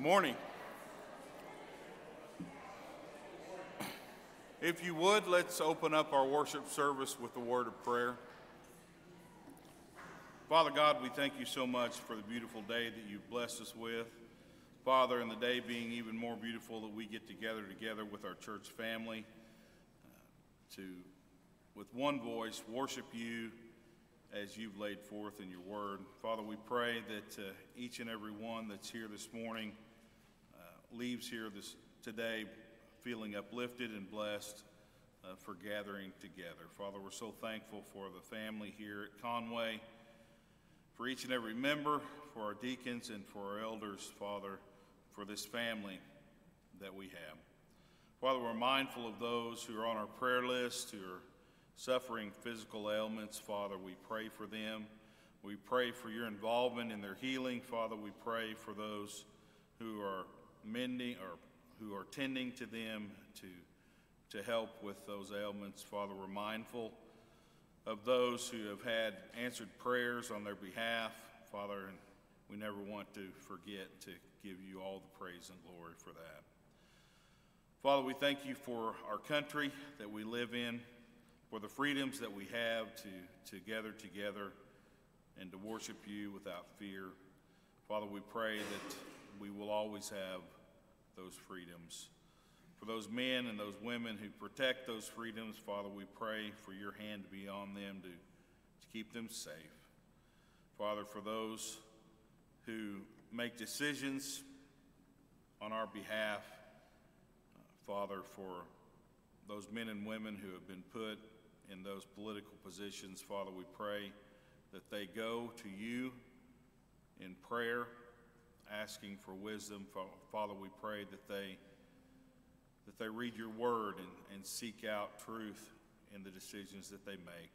morning. If you would, let's open up our worship service with a word of prayer. Father God, we thank you so much for the beautiful day that you've blessed us with. Father, and the day being even more beautiful that we get together together with our church family uh, to, with one voice, worship you as you've laid forth in your word. Father, we pray that uh, each and every one that's here this morning leaves here this today feeling uplifted and blessed uh, for gathering together. Father, we're so thankful for the family here at Conway, for each and every member, for our deacons, and for our elders, Father, for this family that we have. Father, we're mindful of those who are on our prayer list, who are suffering physical ailments, Father, we pray for them. We pray for your involvement in their healing. Father, we pray for those who are mending or who are tending to them to, to help with those ailments. Father, we're mindful of those who have had answered prayers on their behalf, Father, and we never want to forget to give you all the praise and glory for that. Father, we thank you for our country that we live in for the freedoms that we have to, to gather together and to worship you without fear. Father, we pray that we will always have those freedoms. For those men and those women who protect those freedoms, Father, we pray for your hand to be on them to, to keep them safe. Father, for those who make decisions on our behalf, Father, for those men and women who have been put in those political positions, Father, we pray that they go to you in prayer, asking for wisdom. Father, we pray that they that they read your word and, and seek out truth in the decisions that they make.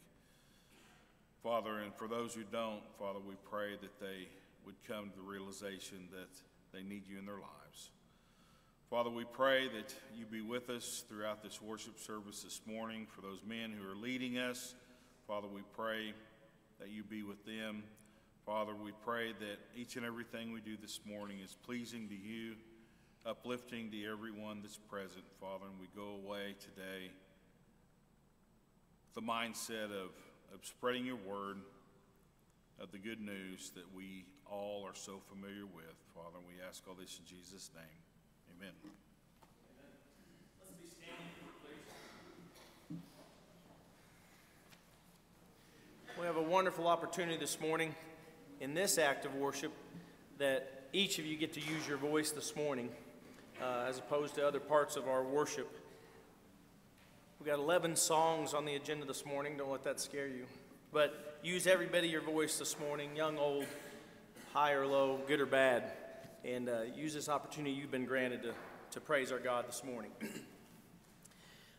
Father, and for those who don't, Father, we pray that they would come to the realization that they need you in their lives. Father, we pray that you be with us throughout this worship service this morning. For those men who are leading us, Father, we pray that you be with them. Father, we pray that each and everything we do this morning is pleasing to you, uplifting to everyone that's present, Father, and we go away today with the mindset of, of spreading your word, of the good news that we all are so familiar with, Father, and we ask all this in Jesus' name. Amen. We have a wonderful opportunity this morning in this act of worship that each of you get to use your voice this morning uh, as opposed to other parts of our worship. We've got 11 songs on the agenda this morning. Don't let that scare you. But use every bit of your voice this morning, young, old, high or low, good or bad and uh, use this opportunity you've been granted to, to praise our God this morning.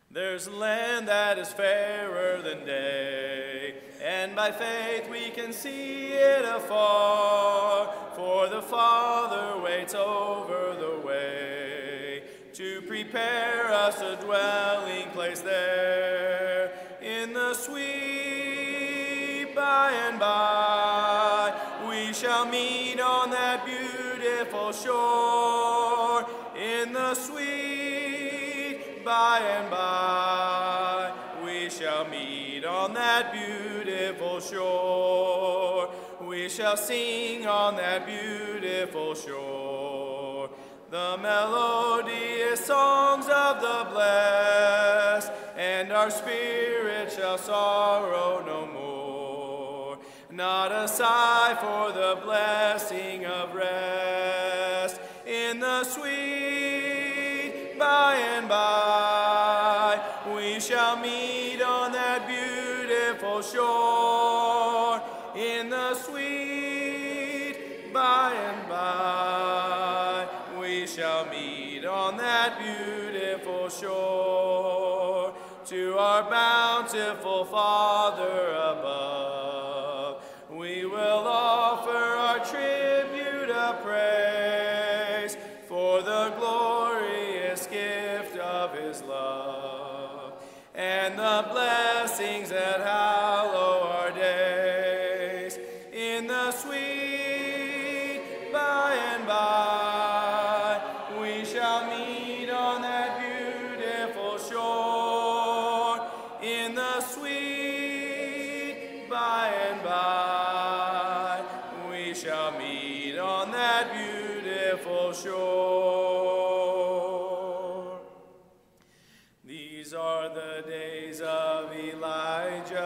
There's a land that is fairer than day, and by faith we can see it afar, for the Father waits over the way to prepare us a dwelling place there in the sweet by and by. We shall meet on that beautiful beautiful shore in the sweet by and by. We shall meet on that beautiful shore. We shall sing on that beautiful shore. The melodious songs of the blessed, and our spirit shall sorrow no more. Not a sigh for the blessing of rest in the sweet by and by. We shall meet on that beautiful shore in the sweet by and by. We shall meet on that beautiful shore to our bountiful Father above. Shore. These are the days of Elijah,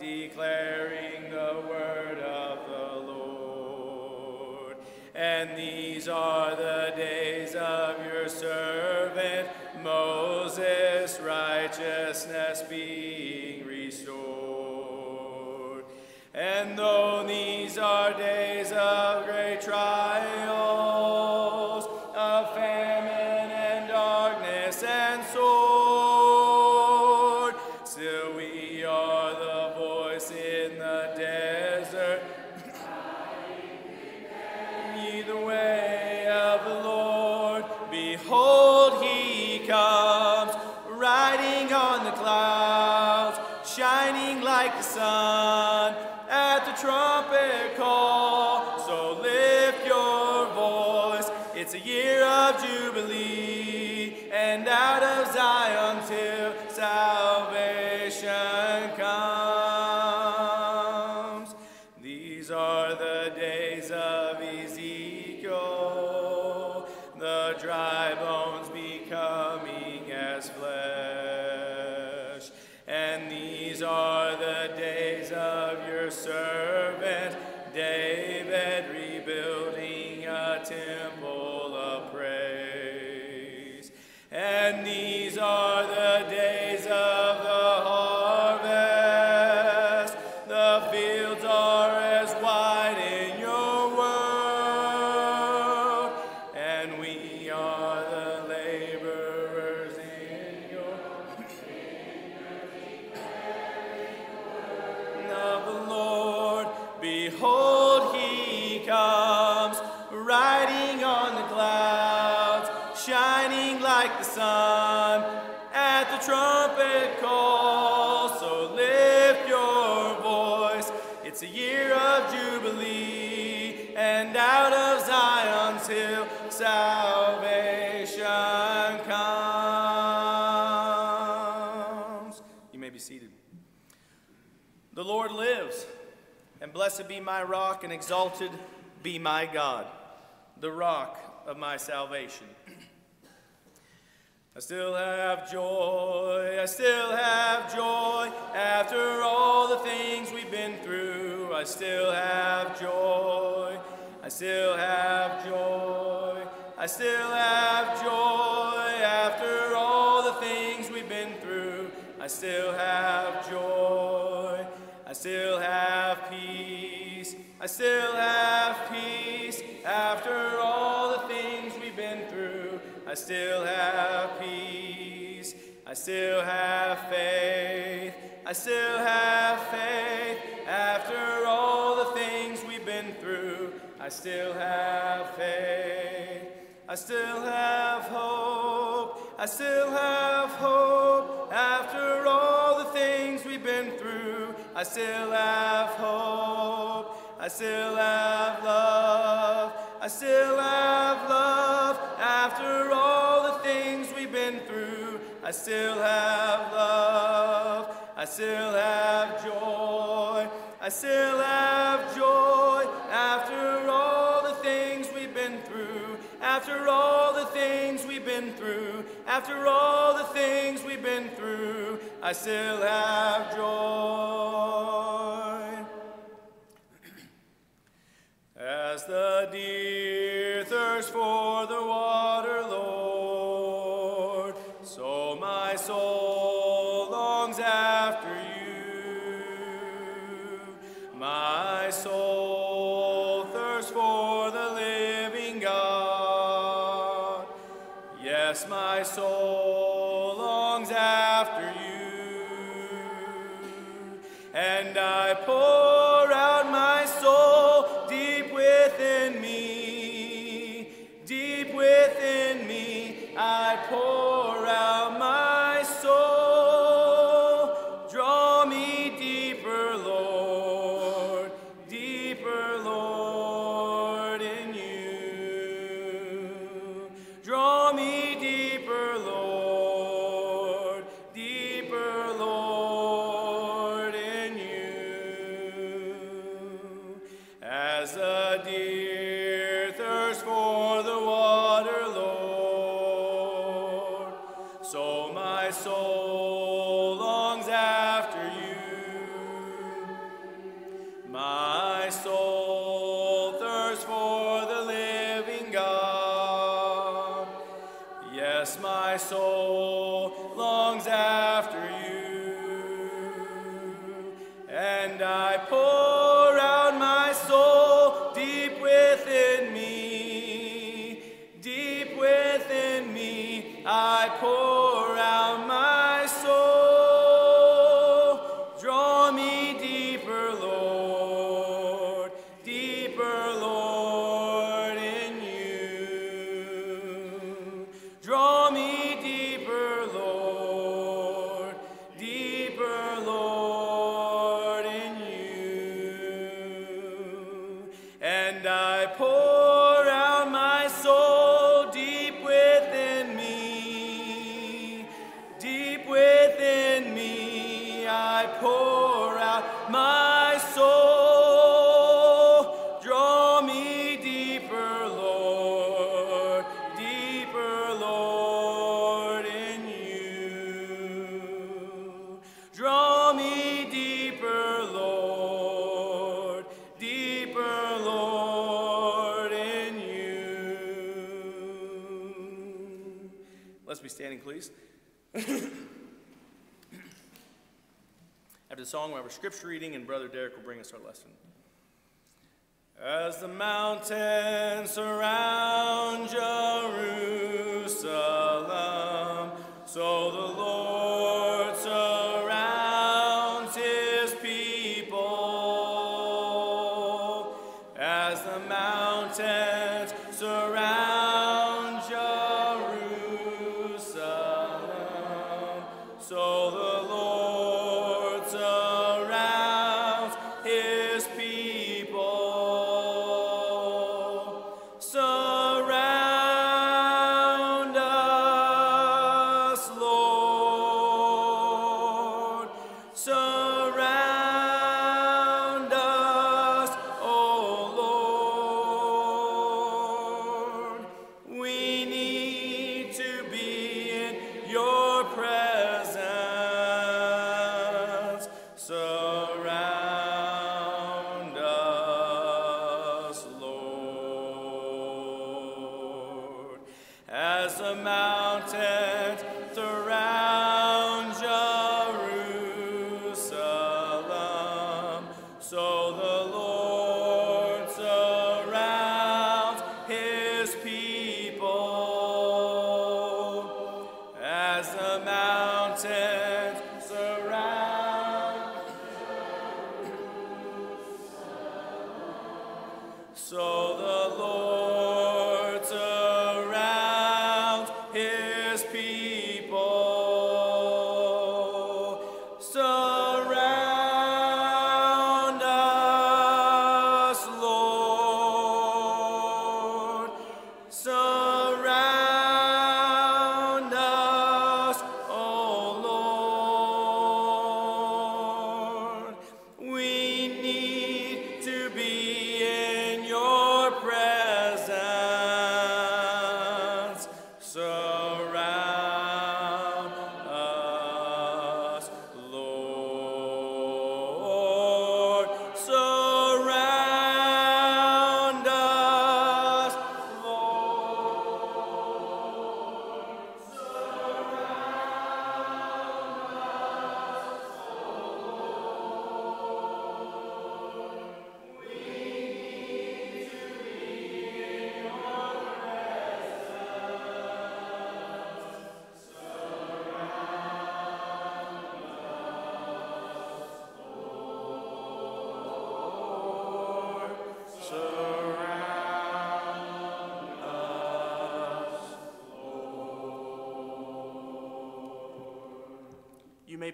declaring the word of the Lord. And these are the days of your servant Moses, righteousness being restored. And though these are days of blessed be my rock, and exalted be my God, the rock of my salvation. I still have joy, I still have joy after all the things we've been through. I still have joy, I still have joy, I still have joy after all the things we've been through. I still have joy, I still have I still have peace after all the things we've been through. I still have peace, I still have faith, I still have faith after all the things we've been through. I still have faith, I still have hope, I still have hope after all the things we've been through. I still have hope, I still have love, I still have love after all the things we've been through. I still have love, I still have joy, I still have joy after all the things we've been through. After all the things we've been through, after all the things we've been through, I still have joy. As the deer thirsts for the water, my soul longs after you. Scripture reading, and Brother Derek will bring us our lesson. As the mountains surround Jerusalem, so the Lord so the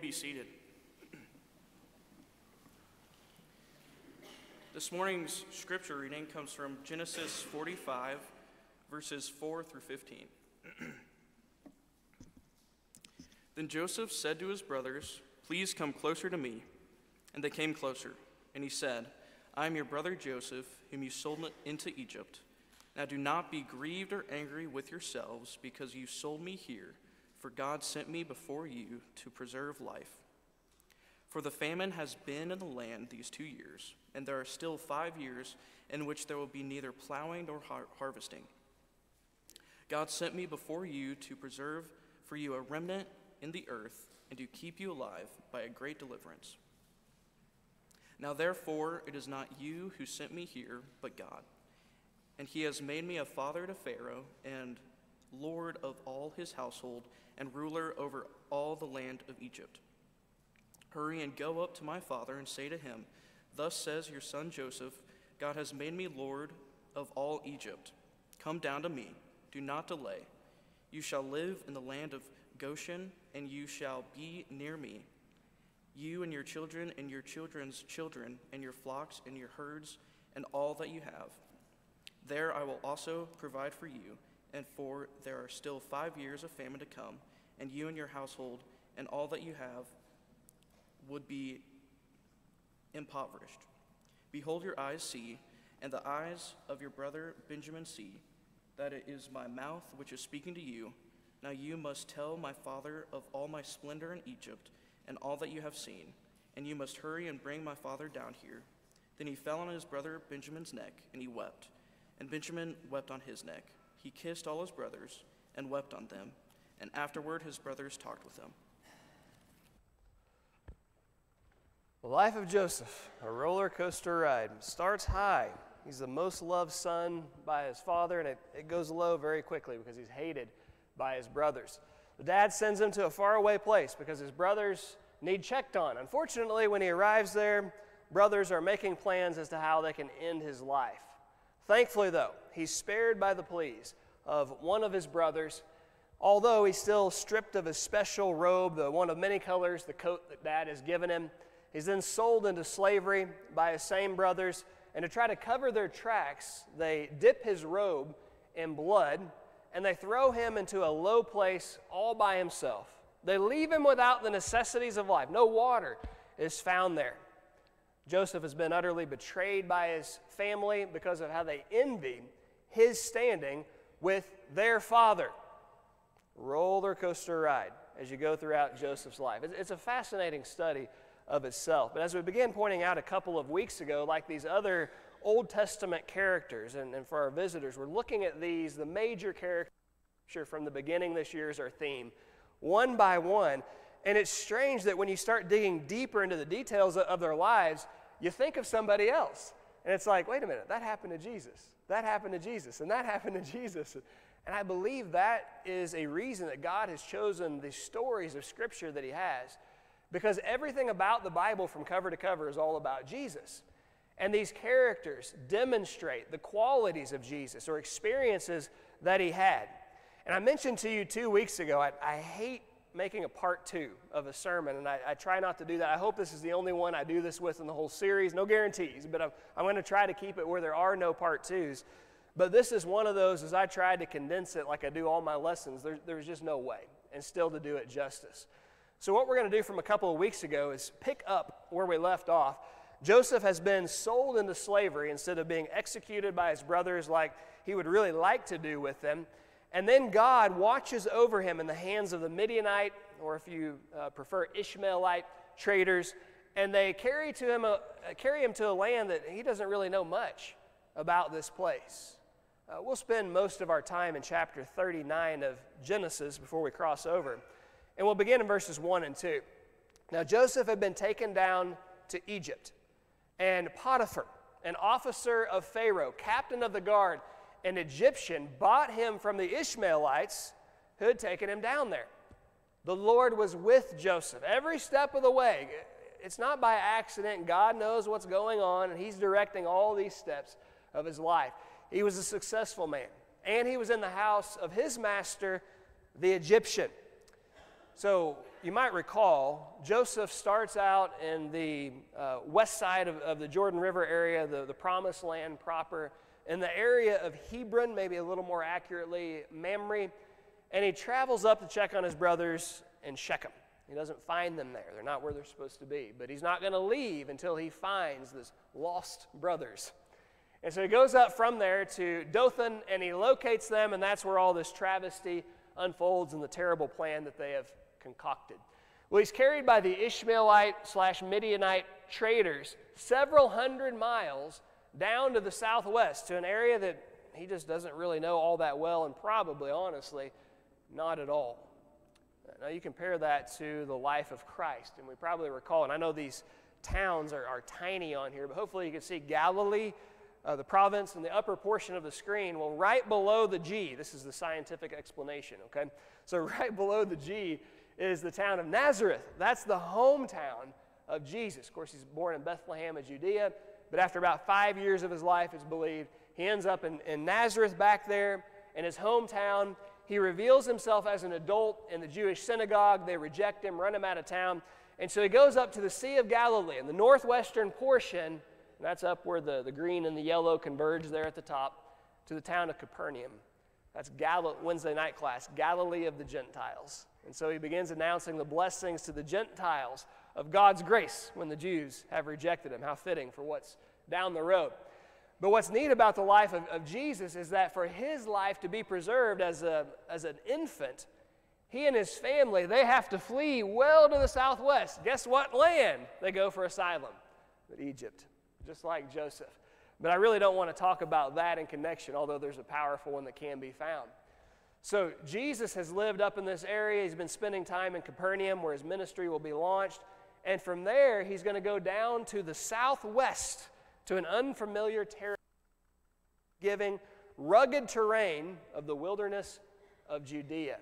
be seated. This morning's scripture reading comes from Genesis 45, verses 4 through 15. then Joseph said to his brothers, Please come closer to me. And they came closer. And he said, I am your brother Joseph, whom you sold into Egypt. Now do not be grieved or angry with yourselves because you sold me here, for God sent me before you to preserve life. For the famine has been in the land these two years, and there are still five years in which there will be neither plowing nor har- harvesting. God sent me before you to preserve for you a remnant in the earth, and to keep you alive by a great deliverance. Now, therefore, it is not you who sent me here, but God. And he has made me a father to Pharaoh, and Lord of all his household, and ruler over all the land of Egypt. Hurry and go up to my father and say to him, Thus says your son Joseph, God has made me Lord of all Egypt. Come down to me, do not delay. You shall live in the land of Goshen, and you shall be near me. You and your children, and your children's children, and your flocks, and your herds, and all that you have. There I will also provide for you, and for there are still five years of famine to come, and you and your household, and all that you have, would be impoverished. Behold, your eyes see, and the eyes of your brother Benjamin see, that it is my mouth which is speaking to you. Now you must tell my father of all my splendor in Egypt, and all that you have seen, and you must hurry and bring my father down here. Then he fell on his brother Benjamin's neck, and he wept. And Benjamin wept on his neck. He kissed all his brothers, and wept on them. And afterward his brothers talked with him. The life of Joseph, a roller coaster ride, starts high. He's the most loved son by his father, and it, it goes low very quickly because he's hated by his brothers. The dad sends him to a faraway place because his brothers need checked on. Unfortunately, when he arrives there, brothers are making plans as to how they can end his life. Thankfully, though, he's spared by the pleas of one of his brothers, although he's still stripped of his special robe, the one of many colors, the coat that dad has given him. He's then sold into slavery by his same brothers, and to try to cover their tracks, they dip his robe in blood and they throw him into a low place all by himself. They leave him without the necessities of life. No water is found there. Joseph has been utterly betrayed by his family because of how they envy his standing with their father. Roller coaster ride as you go throughout Joseph's life. It's a fascinating study of itself. But as we began pointing out a couple of weeks ago, like these other Old Testament characters, and, and for our visitors, we're looking at these, the major characters from the beginning this year is our theme, one by one. And it's strange that when you start digging deeper into the details of, of their lives, you think of somebody else. And it's like, wait a minute, that happened to Jesus. That happened to Jesus. And that happened to Jesus. And I believe that is a reason that God has chosen the stories of Scripture that He has because everything about the Bible from cover to cover is all about Jesus. And these characters demonstrate the qualities of Jesus or experiences that he had. And I mentioned to you two weeks ago, I, I hate making a part two of a sermon, and I, I, try not to do that. I hope this is the only one I do this with in the whole series. No guarantees, but I'm, I'm going to try to keep it where there are no part twos. But this is one of those, as I tried to condense it like I do all my lessons, there, there's just no way, and still to do it justice. So, what we're going to do from a couple of weeks ago is pick up where we left off. Joseph has been sold into slavery instead of being executed by his brothers like he would really like to do with them. And then God watches over him in the hands of the Midianite, or if you uh, prefer, Ishmaelite traders, and they carry, to him a, uh, carry him to a land that he doesn't really know much about this place. Uh, we'll spend most of our time in chapter 39 of Genesis before we cross over. And we'll begin in verses 1 and 2. Now, Joseph had been taken down to Egypt, and Potiphar, an officer of Pharaoh, captain of the guard, an Egyptian, bought him from the Ishmaelites who had taken him down there. The Lord was with Joseph every step of the way. It's not by accident. God knows what's going on, and He's directing all these steps of his life. He was a successful man, and he was in the house of his master, the Egyptian. So you might recall, Joseph starts out in the uh, west side of, of, the Jordan River area, the, the promised land proper, in the area of Hebron, maybe a little more accurately, Mamre, and he travels up to check on his brothers in Shechem. He doesn't find them there. They're not where they're supposed to be. But he's not going to leave until he finds his lost brothers. And so he goes up from there to Dothan and he locates them, and that's where all this travesty unfolds and the terrible plan that they have concocted. Well, he's carried by the Ishmaelite slash Midianite traders several hundred miles down to the southwest to an area that he just doesn't really know all that well, and probably, honestly, not at all. Now, you compare that to the life of Christ, and we probably recall, and I know these towns are, are tiny on here, but hopefully you can see Galilee, uh, the province, in the upper portion of the screen. Well, right below the G, this is the scientific explanation, okay? So, right below the G is the town of Nazareth. That's the hometown of Jesus. Of course, he's born in Bethlehem of Judea, but after about five years of his life, it's believed, he ends up in, in Nazareth back there in his hometown. He reveals himself as an adult in the Jewish synagogue. They reject him, run him out of town. And so he goes up to the Sea of Galilee in the northwestern portion, that's up where the, the green and the yellow converge there at the top, to the town of Capernaum. That's Gal- Wednesday night class, Galilee of the Gentiles. And so he begins announcing the blessings to the Gentiles of God's grace when the Jews have rejected him. How fitting for what's down the road. But what's neat about the life of, of Jesus is that for his life to be preserved as, a, as an infant, he and his family, they have to flee well to the southwest. Guess what land they go for asylum? But Egypt, just like Joseph. But I really don't want to talk about that in connection, although there's a powerful one that can be found. So Jesus has lived up in this area. He's been spending time in Capernaum where his ministry will be launched. And from there, he's going to go down to the southwest to an unfamiliar territory, giving rugged terrain of the wilderness of Judea.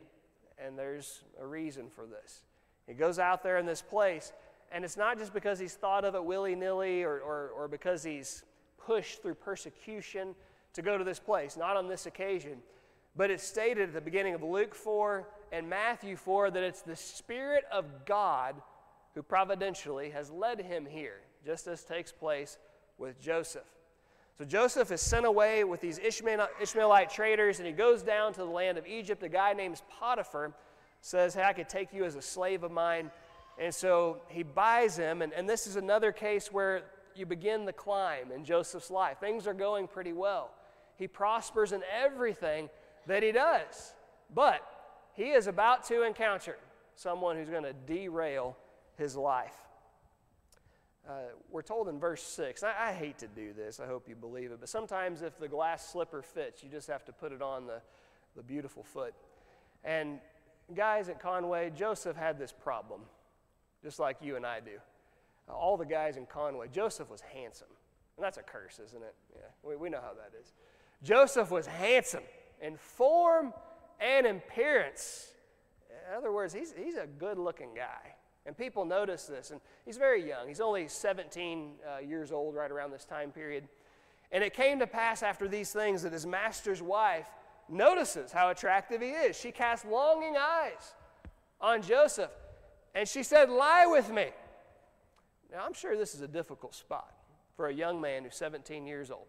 And there's a reason for this. He goes out there in this place, and it's not just because he's thought of it willy nilly or, or, or because he's pushed through persecution to go to this place, not on this occasion. But it's stated at the beginning of Luke 4 and Matthew 4 that it's the Spirit of God who providentially has led him here, just as takes place with Joseph. So Joseph is sent away with these Ishmaelite traders, and he goes down to the land of Egypt. A guy named Potiphar says, Hey, I could take you as a slave of mine. And so he buys him, and, and this is another case where you begin the climb in Joseph's life. Things are going pretty well. He prospers in everything that he does. But he is about to encounter someone who's going to derail his life. Uh, we're told in verse 6, I, I, hate to do this, I hope you believe it, but sometimes if the glass slipper fits, you just have to put it on the, the beautiful foot. And guys at Conway, Joseph had this problem, just like you and I do. Uh, all the guys in Conway, Joseph was handsome. And that's a curse, isn't it? Yeah, we, we know how that is. Joseph was handsome in form and appearance. In other words, he's, he's a good looking guy. And people notice this. And he's very young. He's only 17 uh, years old, right around this time period. And it came to pass after these things that his master's wife notices how attractive he is. She casts longing eyes on Joseph. And she said, Lie with me. Now, I'm sure this is a difficult spot for a young man who's 17 years old.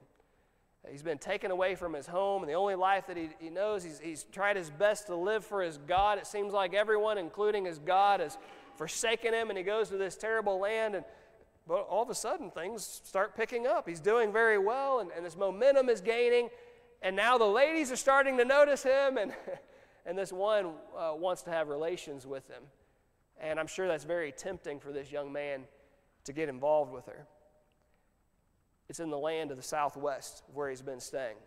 He's been taken away from his home, and the only life that he, he knows, he's, he's tried his best to live for his God. It seems like everyone, including his God, has forsaken him, and he goes to this terrible land. And but all of a sudden, things start picking up. He's doing very well, and, and this momentum is gaining. And now the ladies are starting to notice him, and, and this one uh, wants to have relations with him. And I'm sure that's very tempting for this young man to get involved with her. It's in the land of the southwest where he's been staying.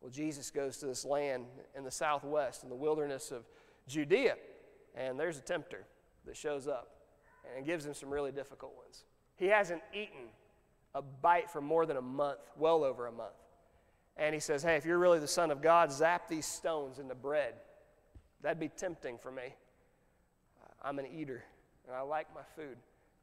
Well, Jesus goes to this land in the southwest, in the wilderness of Judea, and there's a tempter that shows up and gives him some really difficult ones. He hasn't eaten a bite for more than a month, well over a month. And he says, Hey, if you're really the Son of God, zap these stones into bread. That'd be tempting for me. I'm an eater, and I like my food.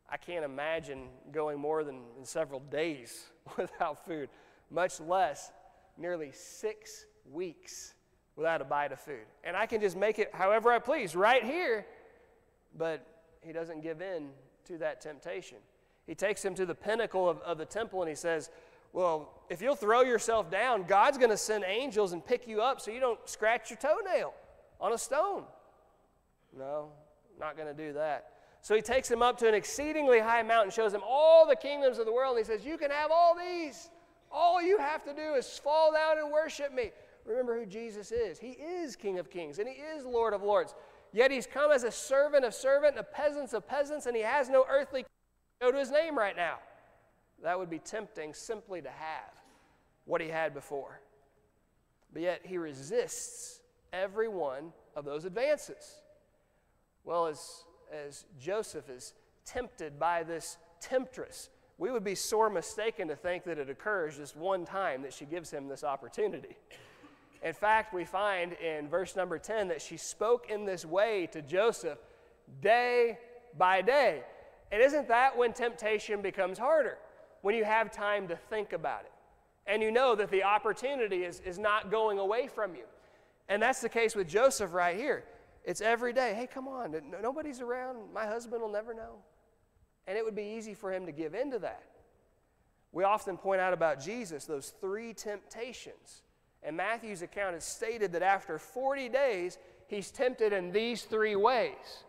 I can't imagine going more than several days without food, much less nearly six weeks without a bite of food. And I can just make it however I please right here, but he doesn't give in to that temptation. He takes him to the pinnacle of, of the temple and he says, Well, if you'll throw yourself down, God's going to send angels and pick you up so you don't scratch your toenail on a stone. No, not going to do that. So he takes him up to an exceedingly high mountain, shows him all the kingdoms of the world, and he says, You can have all these. All you have to do is fall down and worship me. Remember who Jesus is. He is King of kings, and he is Lord of lords. Yet he's come as a servant of servant and a peasant of peasants, and he has no earthly go to his name right now. That would be tempting simply to have what he had before. But yet he resists every one of those advances. Well, as, as Joseph is tempted by this temptress, we would be sore mistaken to think that it occurs just one time that she gives him this opportunity. In fact, we find in verse number 10 that she spoke in this way to Joseph day by day. And isn't that when temptation becomes harder? When you have time to think about it. And you know that the opportunity is, is not going away from you. And that's the case with Joseph right here. It's every day. Hey, come on. Nobody's around. My husband will never know. And it would be easy for him to give in to that. We often point out about Jesus those three temptations. And Matthew's account is stated that after 40 days, he's tempted in these three ways.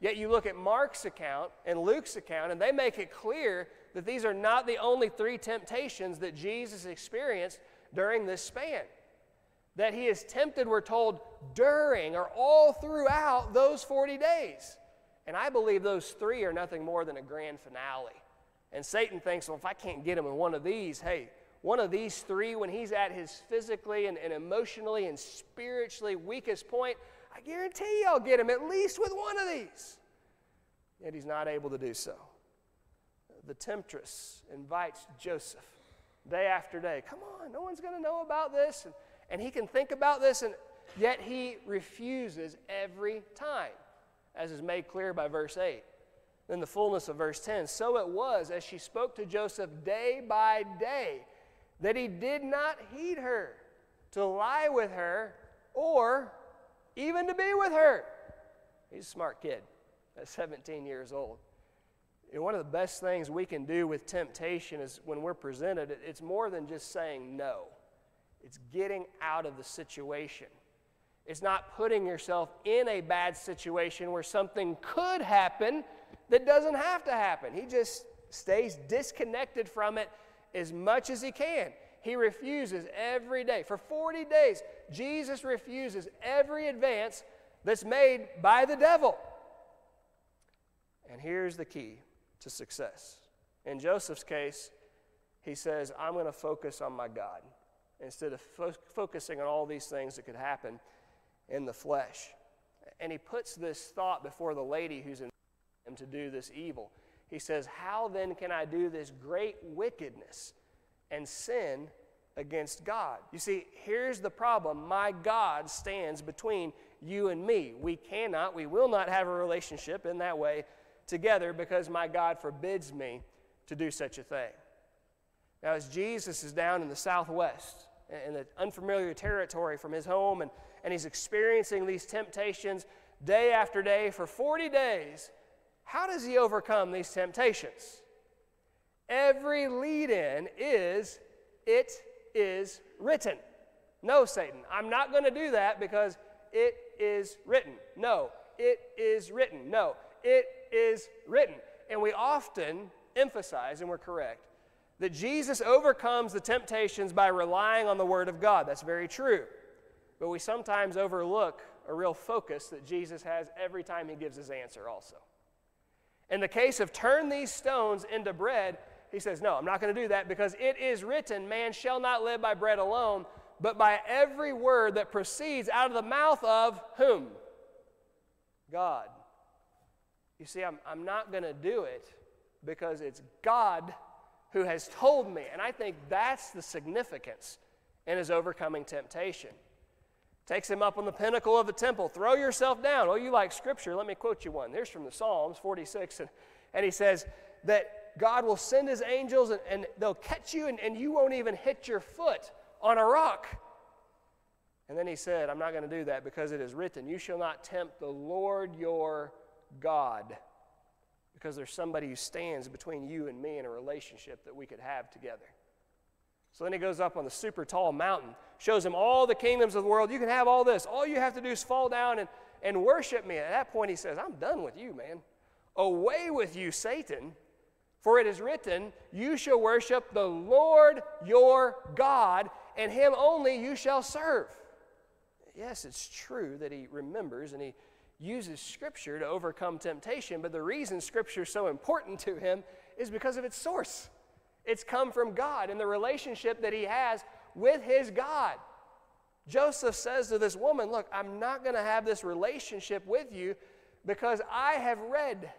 Yet you look at Mark's account and Luke's account, and they make it clear that these are not the only three temptations that Jesus experienced during this span. That he is tempted, we're told, during or all throughout those 40 days. And I believe those three are nothing more than a grand finale. And Satan thinks, well, if I can't get him in one of these, hey, one of these three, when he's at his physically and, and emotionally and spiritually weakest point, I guarantee you I'll get him at least with one of these. Yet he's not able to do so. The temptress invites Joseph day after day. Come on, no one's going to know about this. And, and he can think about this, and yet he refuses every time as is made clear by verse 8. Then the fullness of verse 10 So it was as she spoke to Joseph day by day that he did not heed her to lie with her or even to be with her. He's a smart kid at 17 years old. And one of the best things we can do with temptation is when we're presented, it's more than just saying no, it's getting out of the situation. It's not putting yourself in a bad situation where something could happen that doesn't have to happen. He just stays disconnected from it as much as he can. He refuses every day. For 40 days, Jesus refuses every advance that's made by the devil. And here's the key to success. In Joseph's case, he says, I'm going to focus on my God instead of fo- focusing on all these things that could happen in the flesh. And he puts this thought before the lady who's in him to do this evil. He says, How then can I do this great wickedness and sin against God? You see, here's the problem my God stands between you and me. We cannot, we will not have a relationship in that way together because my God forbids me to do such a thing. Now, as Jesus is down in the southwest, in the unfamiliar territory from his home and and he's experiencing these temptations day after day for 40 days, how does he overcome these temptations? Every lead in is, it is written. No, Satan, I'm not going to do that because it is written. No, it is written. No, it is written. And we often emphasize, and we're correct, that Jesus overcomes the temptations by relying on the Word of God. That's very true. But we sometimes overlook a real focus that Jesus has every time he gives his answer, also. In the case of turn these stones into bread, he says, No, I'm not going to do that because it is written, Man shall not live by bread alone, but by every word that proceeds out of the mouth of whom? God. You see, I'm, I'm not going to do it because it's God who has told me. And I think that's the significance in his overcoming temptation takes him up on the pinnacle of the temple. Throw yourself down. Oh, you like scripture? Let me quote you one. Here's from the Psalms 46. And, and he says that God will send his angels and, and they'll catch you, and, and you won't even hit your foot on a rock. And then he said, I'm not going to do that because it is written, You shall not tempt the Lord your God. Because there's somebody who stands between you and me in a relationship that we could have together. So then he goes up on the super tall mountain, shows him all the kingdoms of the world. You can have all this. All you have to do is fall down and, and worship me. At that point, he says, I'm done with you, man. Away with you, Satan. For it is written, You shall worship the Lord your God, and him only you shall serve. Yes, it's true that he remembers and he uses Scripture to overcome temptation, but the reason Scripture is so important to him is because of its source. It's come from God and the relationship that he has with his God. Joseph says to this woman, Look, I'm not going to have this relationship with you because I have read,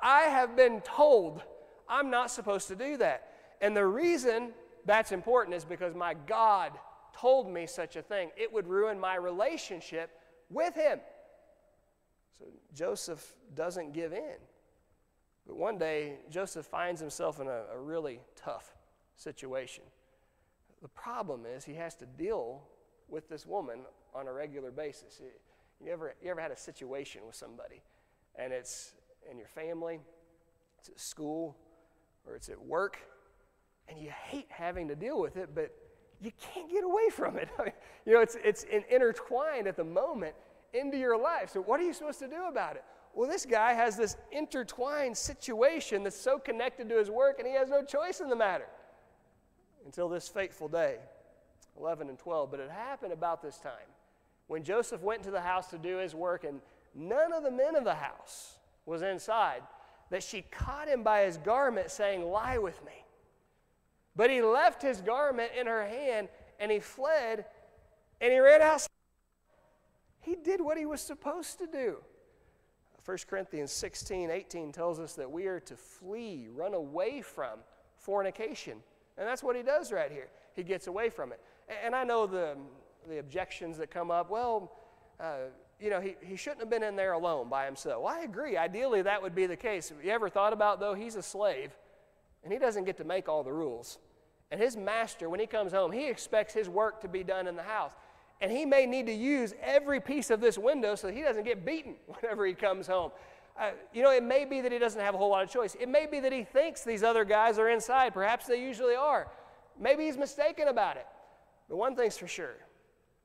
I have been told I'm not supposed to do that. And the reason that's important is because my God told me such a thing. It would ruin my relationship with Him. So Joseph doesn't give in. But one day, Joseph finds himself in a, a really tough situation. The problem is he has to deal with this woman on a regular basis. You ever, you ever had a situation with somebody, and it's in your family, it's at school, or it's at work, and you hate having to deal with it, but you can't get away from it. you know, it's, it's intertwined at the moment into your life. So, what are you supposed to do about it? Well, this guy has this intertwined situation that's so connected to his work, and he has no choice in the matter until this fateful day, 11 and 12. But it happened about this time when Joseph went to the house to do his work, and none of the men of the house was inside, that she caught him by his garment, saying, Lie with me. But he left his garment in her hand, and he fled, and he ran outside. He did what he was supposed to do. 1 Corinthians 16, 18 tells us that we are to flee, run away from fornication. And that's what he does right here. He gets away from it. And I know the, the objections that come up. Well, uh, you know, he, he shouldn't have been in there alone by himself. Well, I agree. Ideally, that would be the case. Have you ever thought about, though, he's a slave and he doesn't get to make all the rules. And his master, when he comes home, he expects his work to be done in the house. And he may need to use every piece of this window so he doesn't get beaten whenever he comes home. Uh, you know, it may be that he doesn't have a whole lot of choice. It may be that he thinks these other guys are inside. Perhaps they usually are. Maybe he's mistaken about it. But one thing's for sure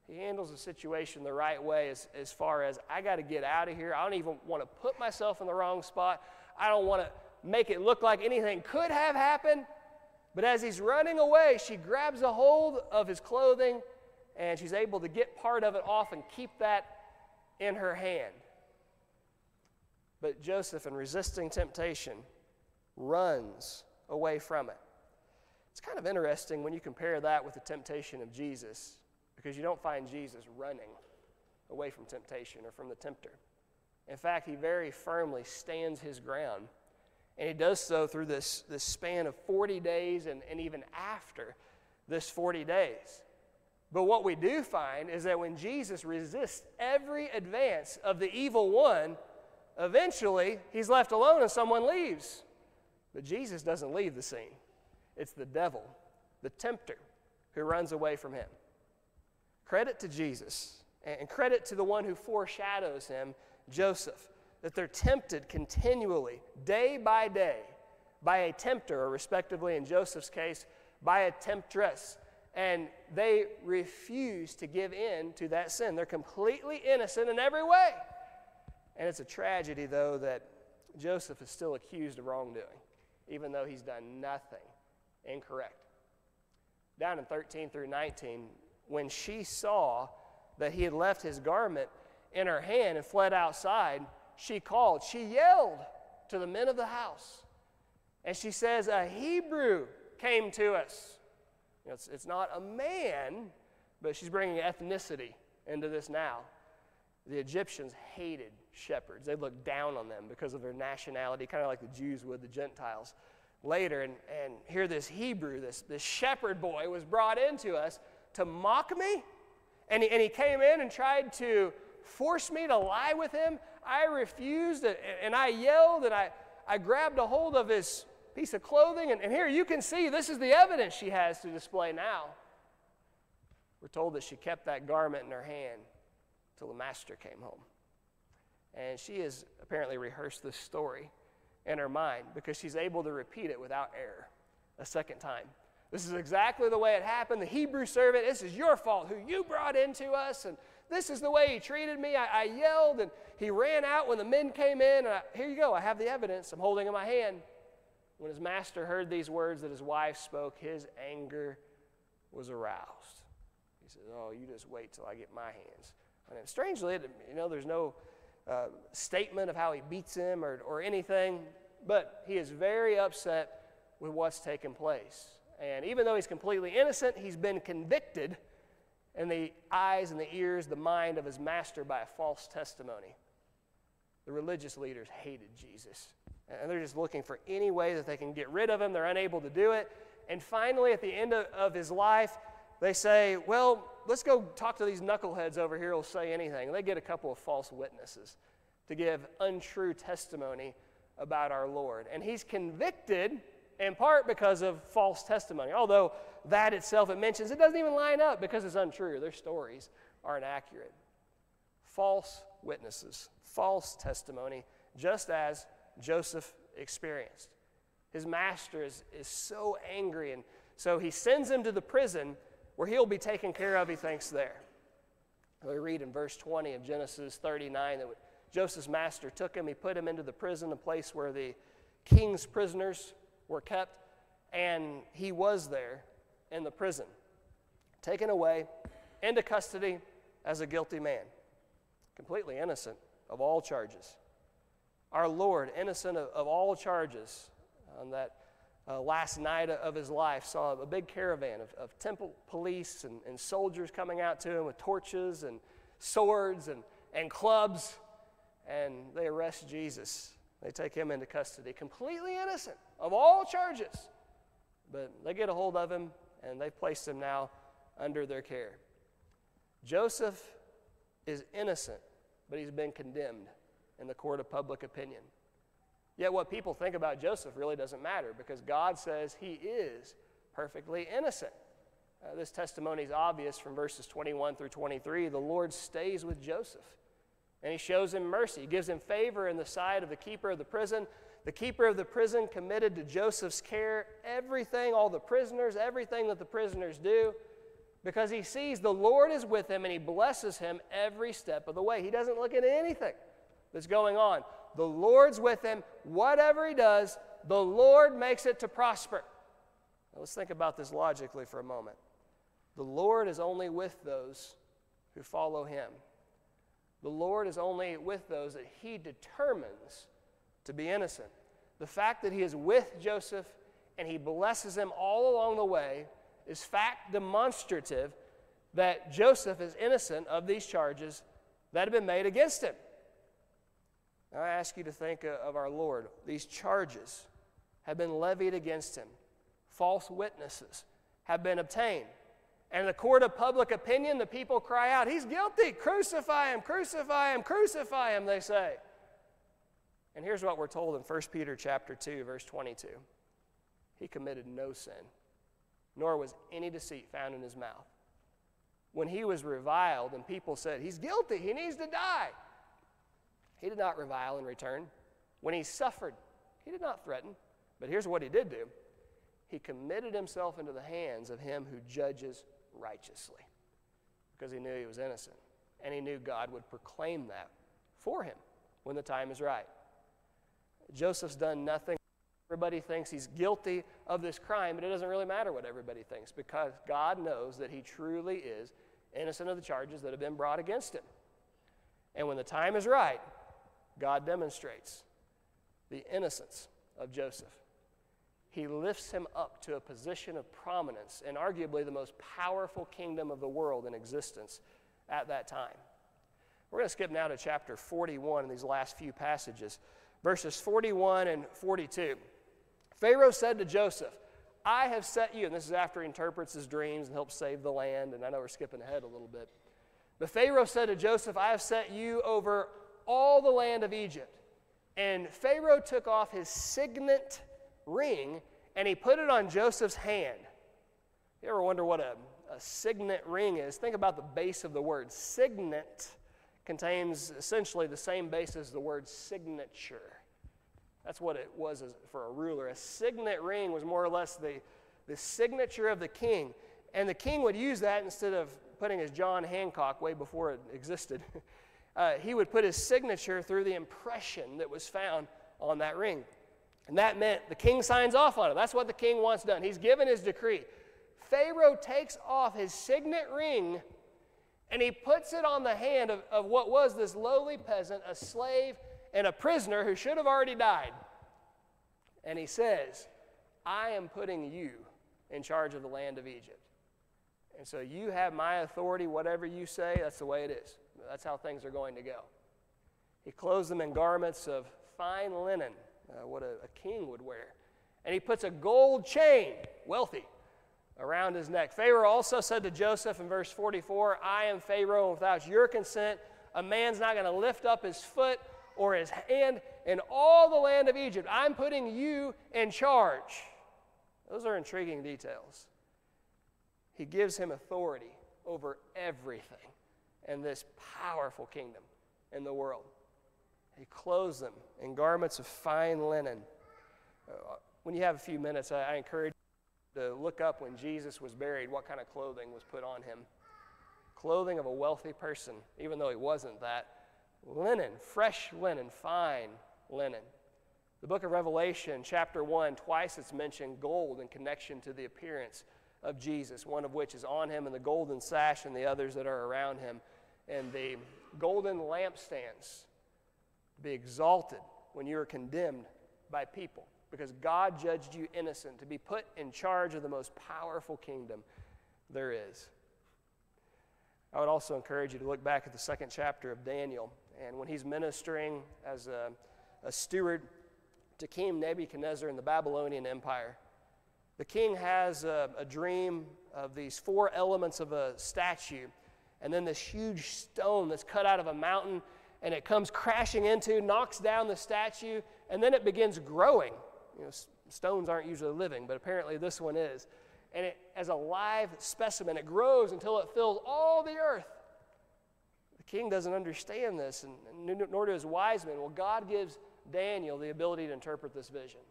he handles the situation the right way as, as far as I got to get out of here. I don't even want to put myself in the wrong spot. I don't want to make it look like anything could have happened. But as he's running away, she grabs a hold of his clothing and she's able to get part of it off and keep that in her hand. But Joseph, in resisting temptation, runs away from it. It's kind of interesting when you compare that with the temptation of Jesus, because you don't find Jesus running away from temptation or from the tempter. In fact, he very firmly stands his ground. And he does so through this, this span of 40 days and, and even after this 40 days. But what we do find is that when Jesus resists every advance of the evil one, eventually he's left alone and someone leaves. But Jesus doesn't leave the scene, it's the devil, the tempter, who runs away from him. Credit to Jesus and credit to the one who foreshadows him, Joseph, that they're tempted continually, day by day, by a tempter, or respectively in Joseph's case, by a temptress and they refuse to give in to that sin. They're completely innocent in every way. And it's a tragedy, though, that Joseph is still accused of wrongdoing, even though he's done nothing incorrect. Down in 13 through 19, when she saw that he had left his garment in her hand and fled outside, she called, she yelled to the men of the house. And she says, A Hebrew came to us know, it's, it's not a man, but she's bringing ethnicity into this now. The Egyptians hated shepherds. They looked down on them because of their nationality, kind of like the Jews would the Gentiles later. And, and here, this Hebrew, this, this shepherd boy, was brought into us to mock me. And he, and he came in and tried to force me to lie with him. I refused, and I yelled, and I, I grabbed a hold of his piece of clothing. And, and here you can see this is the evidence she has to display now. We're told that she kept that garment in her hand till the master came home. And she has apparently rehearsed this story in her mind because she's able to repeat it without error a second time. This is exactly the way it happened. The Hebrew servant, this is your fault, who you brought into us, and this is the way he treated me. I, I yelled, and he ran out when the men came in. And I, here you go, I have the evidence. I'm holding in my hand. When his master heard these words that his wife spoke, his anger was aroused. He says, Oh, you just wait till I get my hands And. Strangely, you know, there's no uh, statement of how he beats him or, or anything, but he is very upset with what's taken place. And even though he's completely innocent, he's been convicted in the eyes and the ears, the mind of his master by a false testimony. the religious leaders hated Jesus. And they're just looking for any way that they can get rid of him. They're unable to do it. And finally, at the end of, of his life, they say, Well, let's go talk to these knuckleheads over here who'll say anything. And they get a couple of false witnesses to give untrue testimony about our Lord. And he's convicted in part because of false testimony. Although that itself it mentions, it doesn't even line up because it's untrue. Their stories aren't accurate. False witnesses, false testimony, just as Joseph experienced. His master is, is so angry, and so he sends him to the prison where he'll be taken care of, he thinks, there. We read in verse 20 of Genesis 39 that Joseph's master took him, he put him into the prison, a place where the king's prisoners were kept, and he was there in the prison, taken away into custody as a guilty man, completely innocent of all charges. Our Lord, innocent of, of all charges, on that uh, last night of his life, saw a big caravan of, of temple police and, and soldiers coming out to him with torches and swords and, and clubs, and they arrest Jesus. They take him into custody, completely innocent of all charges. But they get a hold of him, and they've placed him now under their care. Joseph is innocent, but he's been condemned in the court of public opinion. Yet, what people think about Joseph really doesn't matter because God says he is perfectly innocent. Uh, this testimony is obvious from verses 21 through 23. The Lord stays with Joseph and he shows him mercy. He gives him favor in the sight of the keeper of the prison. The keeper of the prison committed to Joseph's care everything, all the prisoners, everything that the prisoners do because he sees the Lord is with him and he blesses him every step of the way. He doesn't look at anything that's going on. The Lord's with him. Whatever he does, the Lord makes it to prosper. Now, let's think about this logically for a moment. The Lord is only with those who follow him. The Lord is only with those that he determines to be innocent. The fact that he is with Joseph and he blesses him all along the way is fact demonstrative that Joseph is innocent of these charges that have been made against him. Now, I ask you to think of our Lord. These charges have been levied against him, false witnesses have been obtained. And in the court of public opinion, the people cry out, He's guilty! Crucify him! Crucify him! Crucify him! They say. And here's what we're told in 1 Peter chapter 2, verse 22. He committed no sin, nor was any deceit found in his mouth. When he was reviled and people said, He's guilty, he needs to die, he did not revile in return. When he suffered, he did not threaten. But here's what he did do he committed himself into the hands of him who judges righteously because he knew he was innocent. And he knew God would proclaim that for him when the time is right. Joseph's done nothing. Everybody thinks he's guilty of this crime, but it doesn't really matter what everybody thinks because God knows that he truly is innocent of the charges that have been brought against him. And when the time is right, God demonstrates the innocence of Joseph. He lifts him up to a position of prominence in arguably the most powerful kingdom of the world in existence at that time. We're going to skip now to chapter 41 in these last few passages, verses 41 and 42. Pharaoh said to Joseph, I have set you, and this is after he interprets his dreams and helps save the land, and I know we're skipping ahead a little bit. But Pharaoh said to Joseph, I have set you over all the land of Egypt. And Pharaoh took off his signet ring and he put it on Joseph's hand. You ever wonder what a, a signet ring is? Think about the base of the word. Signet contains essentially the same base as the word signature. That's what it was for a ruler. A signet ring was more or less the, the signature of the king. And the king would use that instead of putting his John Hancock way before it existed. uh, he would put his signature through the impression that was found on that ring. And that meant the king signs off on it. That's what the king wants done. He's given his decree. Pharaoh takes off his signet ring and he puts it on the hand of, of what was this lowly peasant, a slave, and a prisoner who should have already died. And he says, I am putting you in charge of the land of Egypt. And so you have my authority, whatever you say, that's the way it is. That's how things are going to go. He clothes them in garments of fine linen, uh, what a, a king would wear. And he puts a gold chain, wealthy, around his neck. Pharaoh also said to Joseph in verse 44 I am Pharaoh, and without your consent, a man's not going to lift up his foot or his hand in all the land of Egypt. I'm putting you in charge. Those are intriguing details. He gives him authority over everything in this powerful kingdom in the world. He clothes them in garments of fine linen. Uh, when you have a few minutes, I, I encourage you to look up when Jesus was buried, what kind of clothing was put on him. Clothing of a wealthy person, even though he wasn't that. Linen, fresh linen, fine linen. The book of Revelation, chapter 1, twice it's mentioned gold in connection to the appearance of Jesus, one of which is on him and the golden sash, and the others that are around him. And the golden lampstands to be exalted when you are condemned by people because God judged you innocent to be put in charge of the most powerful kingdom there is. I would also encourage you to look back at the second chapter of Daniel. And when he's ministering as a, a steward to King Nebuchadnezzar in the Babylonian Empire, the king has a, a dream of these four elements of a statue, and then this huge stone that's cut out of a mountain, and it comes crashing into, knocks down the statue, and then it begins growing. You know, stones aren't usually living, but apparently this one is. And it, as a live specimen, it grows until it fills all the earth. The king doesn't understand this, and nor do his wise men. Well, God gives Daniel the ability to interpret this vision.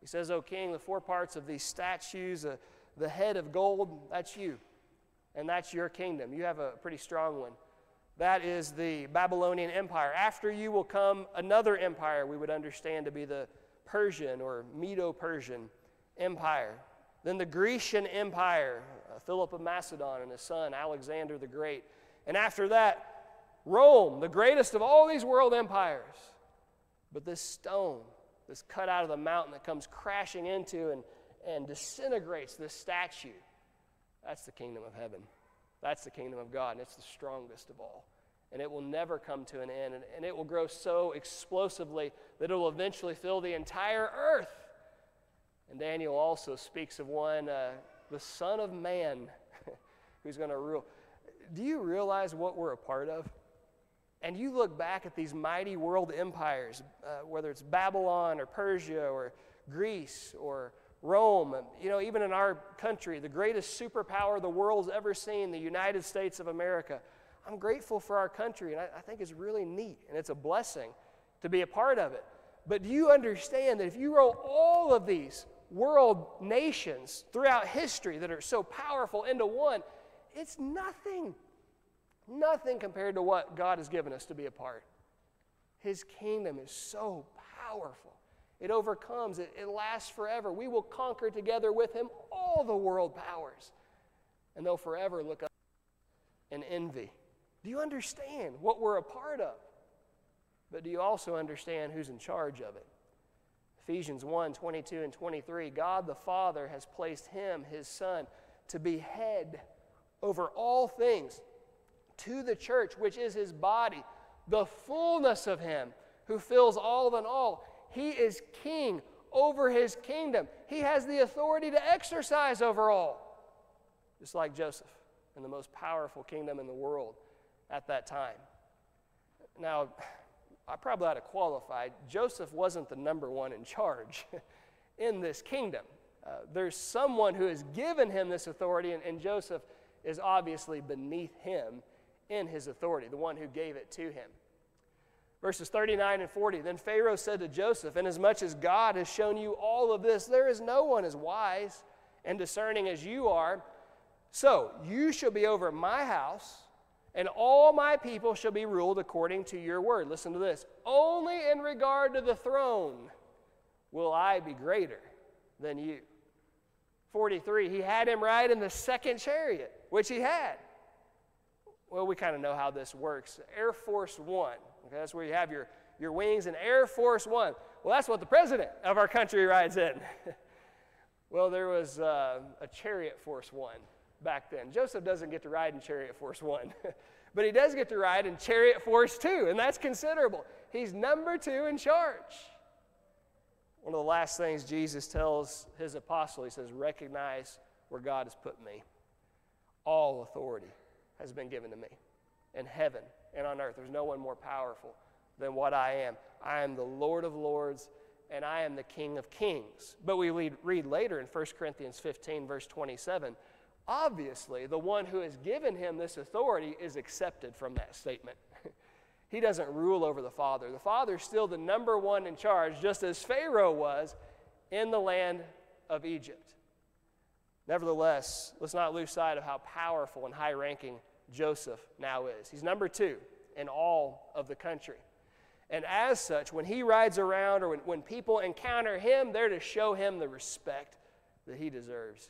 He says, O king, the four parts of these statues, uh, the head of gold, that's you. And that's your kingdom. You have a pretty strong one. That is the Babylonian Empire. After you will come another empire we would understand to be the Persian or Medo Persian Empire. Then the Grecian Empire, uh, Philip of Macedon and his son Alexander the Great. And after that, Rome, the greatest of all these world empires. But this stone, this cut out of the mountain that comes crashing into and, and disintegrates this statue, that's the kingdom of heaven. That's the kingdom of God, and it's the strongest of all and it will never come to an end. And, and, it will grow so explosively that it will eventually fill the entire earth. And Daniel also speaks of one, uh, the Son of Man, who's going to rule. Do you realize what we're a part of? And you look back at these mighty world empires, uh, whether it's Babylon or Persia or Greece or Rome, you know, even in our country, the greatest superpower the world's ever seen, the United States of America I'm grateful for our country, and I, I think it's really neat, and it's a blessing to be a part of it. But do you understand that if you roll all of these world nations throughout history that are so powerful into one, it's nothing. Nothing compared to what God has given us to be a part. His kingdom is so powerful. It overcomes, it, it lasts forever. We will conquer together with Him all the world powers. And they'll forever look up and envy. Do you understand what we're a part of? But do you also understand who's in charge of it? Ephesians 1 22 and 23 God the Father has placed him, his Son, to be head over all things to the church, which is his body, the fullness of him who fills all in all. He is king over his kingdom, he has the authority to exercise over all, just like Joseph in the most powerful kingdom in the world at that time. Now, I probably ought to qualify. Joseph wasn't the number one in charge in this kingdom. Uh, there's someone who has given him this authority, and, and Joseph is obviously beneath him in his authority, the one who gave it to him. Verses 39 and 40 Then Pharaoh said to Joseph, Inasmuch as God has shown you all of this, there is no one as wise and discerning as you are. So you shall be over my house and all my people shall be ruled according to your word. Listen to this. Only in regard to the throne will I be greater than you. 43, he had him ride in the second chariot, which he had. Well, we kind of know how this works. Air Force One, okay, that's where you have your, your wings, and Air Force One. Well, that's what the president of our country rides in. well, there was uh, a Chariot Force One back then. Joseph doesn't get to ride in Chariot Force One, but he does get to ride in chariot force Two, and that's considerable. He's number two in charge. One of the last things Jesus tells his apostle, he says, Recognize where God has put me. All authority has been given to me in heaven and on earth. There's no one more powerful than what I am. I am the Lord of lords and I am the King of kings. But we read, later in 1 Corinthians 15, verse 27, obviously the one who has given him this authority is accepted from that statement. he doesn't rule over the Father. The Father is still the number one in charge, just as Pharaoh was in the land of Egypt. Nevertheless, let's not lose sight of how powerful and high ranking Joseph now is. He's number two in all of the country. And as such, when he rides around or when, when people encounter him, they're to show him the respect that he deserves.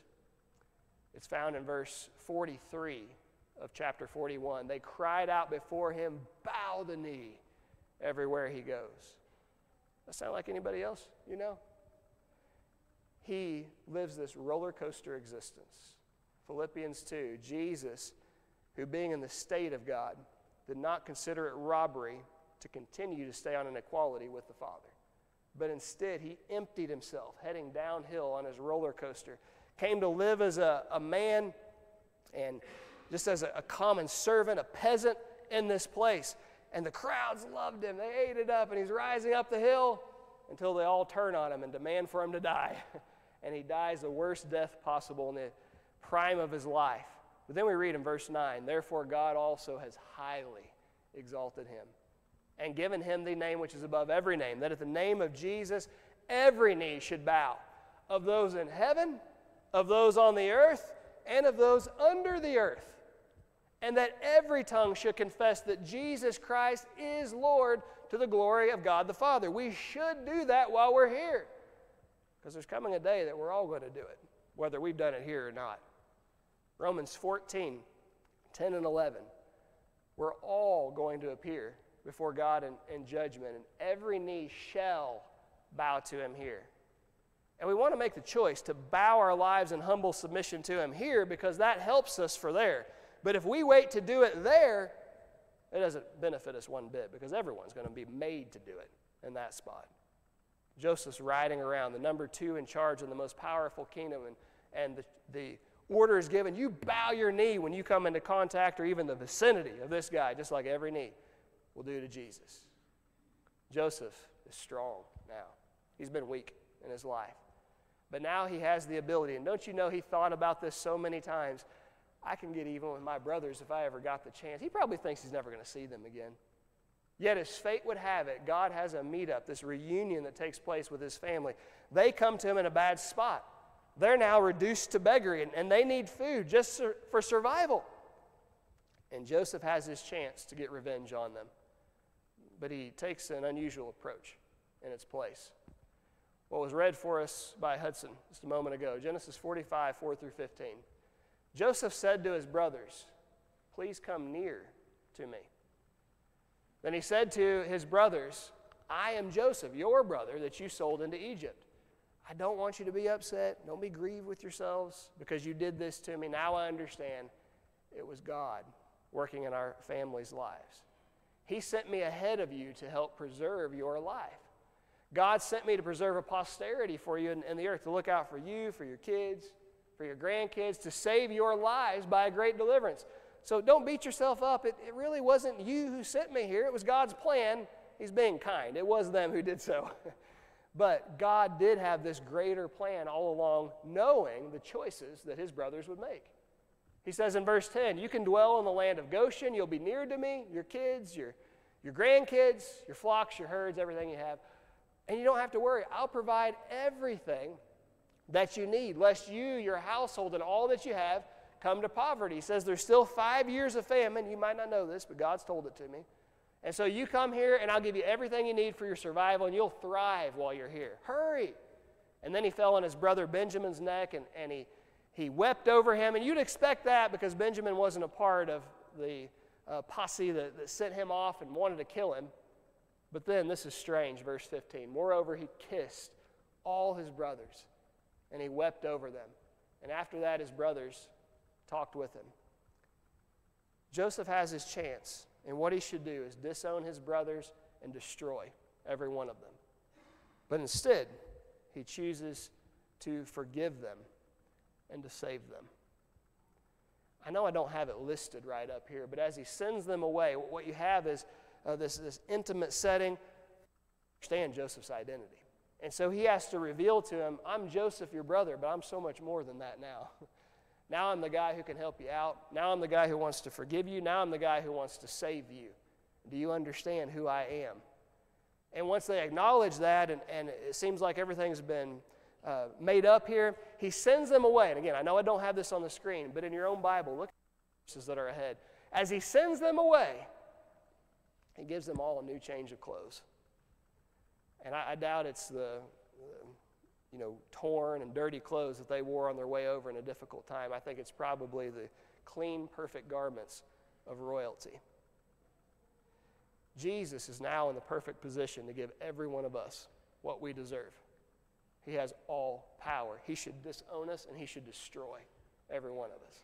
It's found in verse 43 of chapter 41. They cried out before him, Bow the knee everywhere he goes. That sound like anybody else you know? He lives this roller coaster existence. Philippians 2 Jesus, who being in the state of God, did not consider it robbery to continue to stay on an equality with the Father. But instead, he emptied himself, heading downhill on his roller coaster, came to live as a, a man and just as a, a common servant, a peasant in this place. And the crowds loved him. They ate it up, and he's rising up the hill until they all turn on him and demand for him to die. and he dies the worst death possible in the prime of his life. But then we read in verse 9, therefore God also has highly exalted him and given him the name which is above every name, that at the name of Jesus every knee should bow, of those in heaven, of those on the earth, and of those under the earth, and that every tongue should confess that Jesus Christ is Lord to the glory of God the Father. We should do that while we're here, because there's coming a day that we're all going to do it, whether we've done it here or not. Romans 14, 10 and 11. We're all going to appear before God in, in judgment, and every knee shall bow to him here. And we want to make the choice to bow our lives in humble submission to him here because that helps us for there. But if we wait to do it there, it doesn't benefit us one bit because everyone's going to be made to do it in that spot. Joseph's riding around, the number two in charge in the most powerful kingdom, and, and the, the order is given you bow your knee when you come into contact or even the vicinity of this guy, just like every knee will do to Jesus. Joseph is strong now. He's been weak in his life. But now he has the ability. And don't you know, he thought about this so many times. I can get even with my brothers if I ever got the chance. He probably thinks he's never going to see them again. Yet, as fate would have it, God has a meetup, this reunion that takes place with his family. They come to him in a bad spot. They're now reduced to beggary, and, and they need food just for survival. And Joseph has his chance to get revenge on them but he takes an unusual approach in its place. What was read for us by Hudson just a moment ago Genesis 45, 4 through 15. Joseph said to his brothers, Please come near to me. Then he said to his brothers, I am Joseph, your brother, that you sold into Egypt. I don't want you to be upset. Don't be grieved with yourselves because you did this to me. Now I understand it was God working in our families' lives. He sent me ahead of you to help preserve your life. God sent me to preserve a posterity for you in, in, the earth, to look out for you, for your kids, for your grandkids, to save your lives by a great deliverance. So don't beat yourself up. It, it really wasn't you who sent me here, it was God's plan. He's being kind. It was them who did so. but God did have this greater plan all along, knowing the choices that his brothers would make. He says in verse 10, You can dwell in the land of Goshen. You'll be near to me, your kids, your, your grandkids, your flocks, your herds, everything you have. And you don't have to worry. I'll provide everything that you need, lest you, your household, and all that you have come to poverty. He says there's still five years of famine. You might not know this, but God's told it to me. And so you come here, and I'll give you everything you need for your survival, and you'll thrive while you're here. Hurry. And then he fell on his brother Benjamin's neck, and, and he he wept over him. And you'd expect that because Benjamin wasn't a part of the uh, posse that, that sent him off and wanted to kill him. But then, this is strange, verse 15. Moreover, he kissed all his brothers and he wept over them. And after that, his brothers talked with him. Joseph has his chance, and what he should do is disown his brothers and destroy every one of them. But instead, he chooses to forgive them and to save them. I know I don't have it listed right up here, but as he sends them away, what you have is uh, this, this intimate setting. Understand Joseph's identity. And so he has to reveal to him, I'm Joseph, your brother, but I'm so much more than that now. now I'm the guy who can help you out. Now I'm the guy who wants to forgive you. Now I'm the guy who wants to save you. Do you understand who I am? And once they acknowledge that, and, and it seems like everything's been uh, made up here, he sends them away. And again, I know I don't have this on the screen, but in your own Bible, look at the verses that are ahead. As he sends them away, he gives them all a new change of clothes. And I, I doubt it's the, the, you know, torn and dirty clothes that they wore on their way over in a difficult time. I think it's probably the clean, perfect garments of royalty. Jesus is now in the perfect position to give every one of us what we deserve. He has all power. He should disown us and he should destroy every one of us.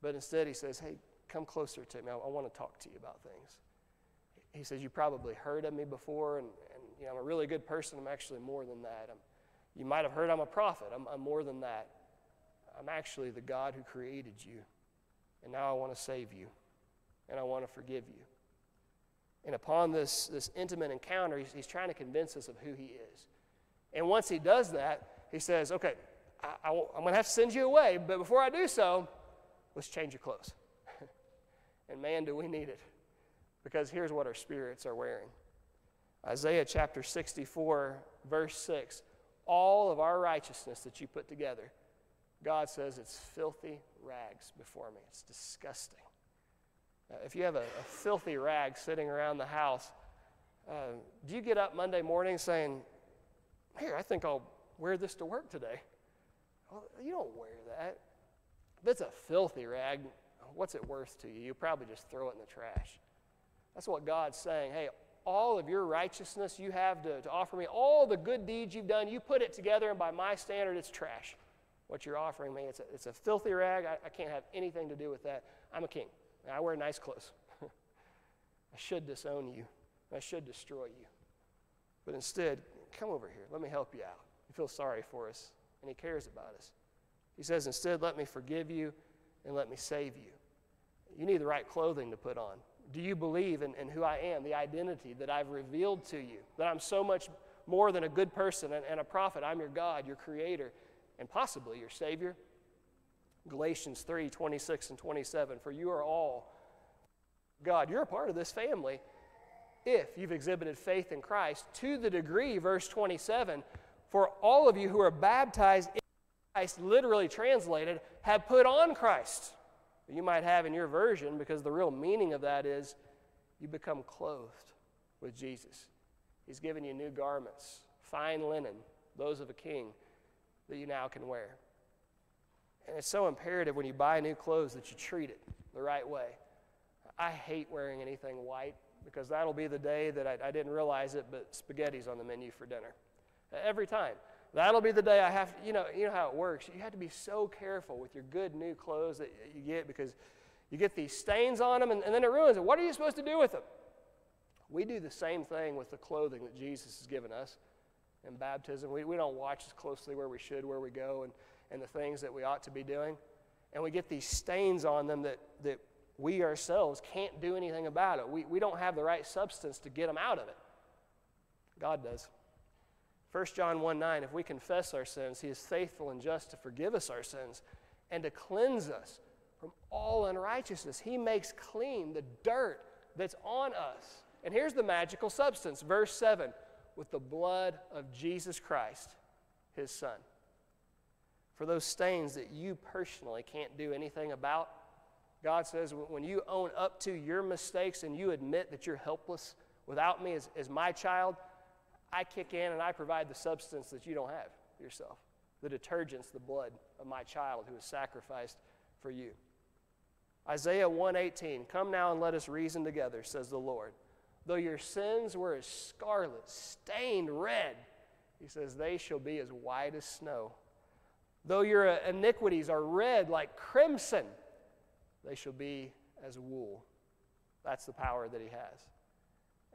But instead, he says, Hey, come closer to me. I, I want to talk to you about things. He says, You probably heard of me before, and, you know, I'm a really good person. I'm actually more than that. I'm, you might have heard I'm a prophet. I'm, I'm more than that. I'm actually the God who created you. And now I want to save you. And I want to forgive you. And upon this, this intimate encounter, he's, he's trying to convince us of who he is. And once he does that, he says, Okay, I, I'm going to have to send you away, but before I do so, let's change your clothes. and man, do we need it. Because here's what our spirits are wearing Isaiah chapter 64, verse 6 All of our righteousness that you put together, God says it's filthy rags before me. It's disgusting. Uh, if you have a, a, filthy rag sitting around the house, uh, do you get up Monday morning saying, Here, I think I'll wear this to work today? Well, you don't wear that. If it's a filthy rag, what's it worth to you? You probably just throw it in the trash. That's what God's saying. Hey, all of your righteousness you have to, to offer me, all the good deeds you've done, you put it together, and by my standard, it's trash. What you're offering me, it's a, it's a filthy rag. I, I can't have anything to do with that. I'm a king. I wear nice clothes. I should disown you. I should destroy you. But instead, come over here. Let me help you out. He feels sorry for us, and he cares about us. He says, instead, let me forgive you and let me save you. You need the right clothing to put on. Do you believe in, in who I am, the identity that I've revealed to you? That I'm so much more than a good person and, and a prophet. I'm your God, your creator, and possibly your Savior? Galatians 3 26 and 27. For you are all God. You're a part of this family if you've exhibited faith in Christ to the degree, verse 27, for all of you who are baptized in Christ, literally translated, have put on Christ you might have in your version, because the real meaning of that is you become clothed with Jesus. He's given you new garments, fine linen, those of a king, that you now can wear. And it's so imperative when you buy new clothes that you treat it the right way. I hate wearing anything white because that'll be the day that I, I didn't realize it, but spaghetti's on the menu for dinner. Every time. That'll be the day I have you know, you know how it works. You have to be so careful with your good new clothes that you get because you get these stains on them and, and then it ruins it. What are you supposed to do with them? We do the same thing with the clothing that Jesus has given us in baptism. We, we don't watch as closely where we should, where we go, and, and the things that we ought to be doing. And we get these stains on them that, that we ourselves can't do anything about it. We, we don't have the right substance to get them out of it. God does. 1 John 1 9, if we confess our sins, he is faithful and just to forgive us our sins and to cleanse us from all unrighteousness. He makes clean the dirt that's on us. And here's the magical substance, verse 7 with the blood of Jesus Christ, his Son. For those stains that you personally can't do anything about, God says when you own up to your mistakes and you admit that you're helpless without me as, as my child, I kick in and I provide the substance that you don't have yourself the detergents, the blood of my child who was sacrificed for you. Isaiah 118, come now and let us reason together, says the Lord. Though your sins were as scarlet, stained red, he says, they shall be as white as snow. Though your iniquities are red like crimson, they shall be as wool. That's the power that he has.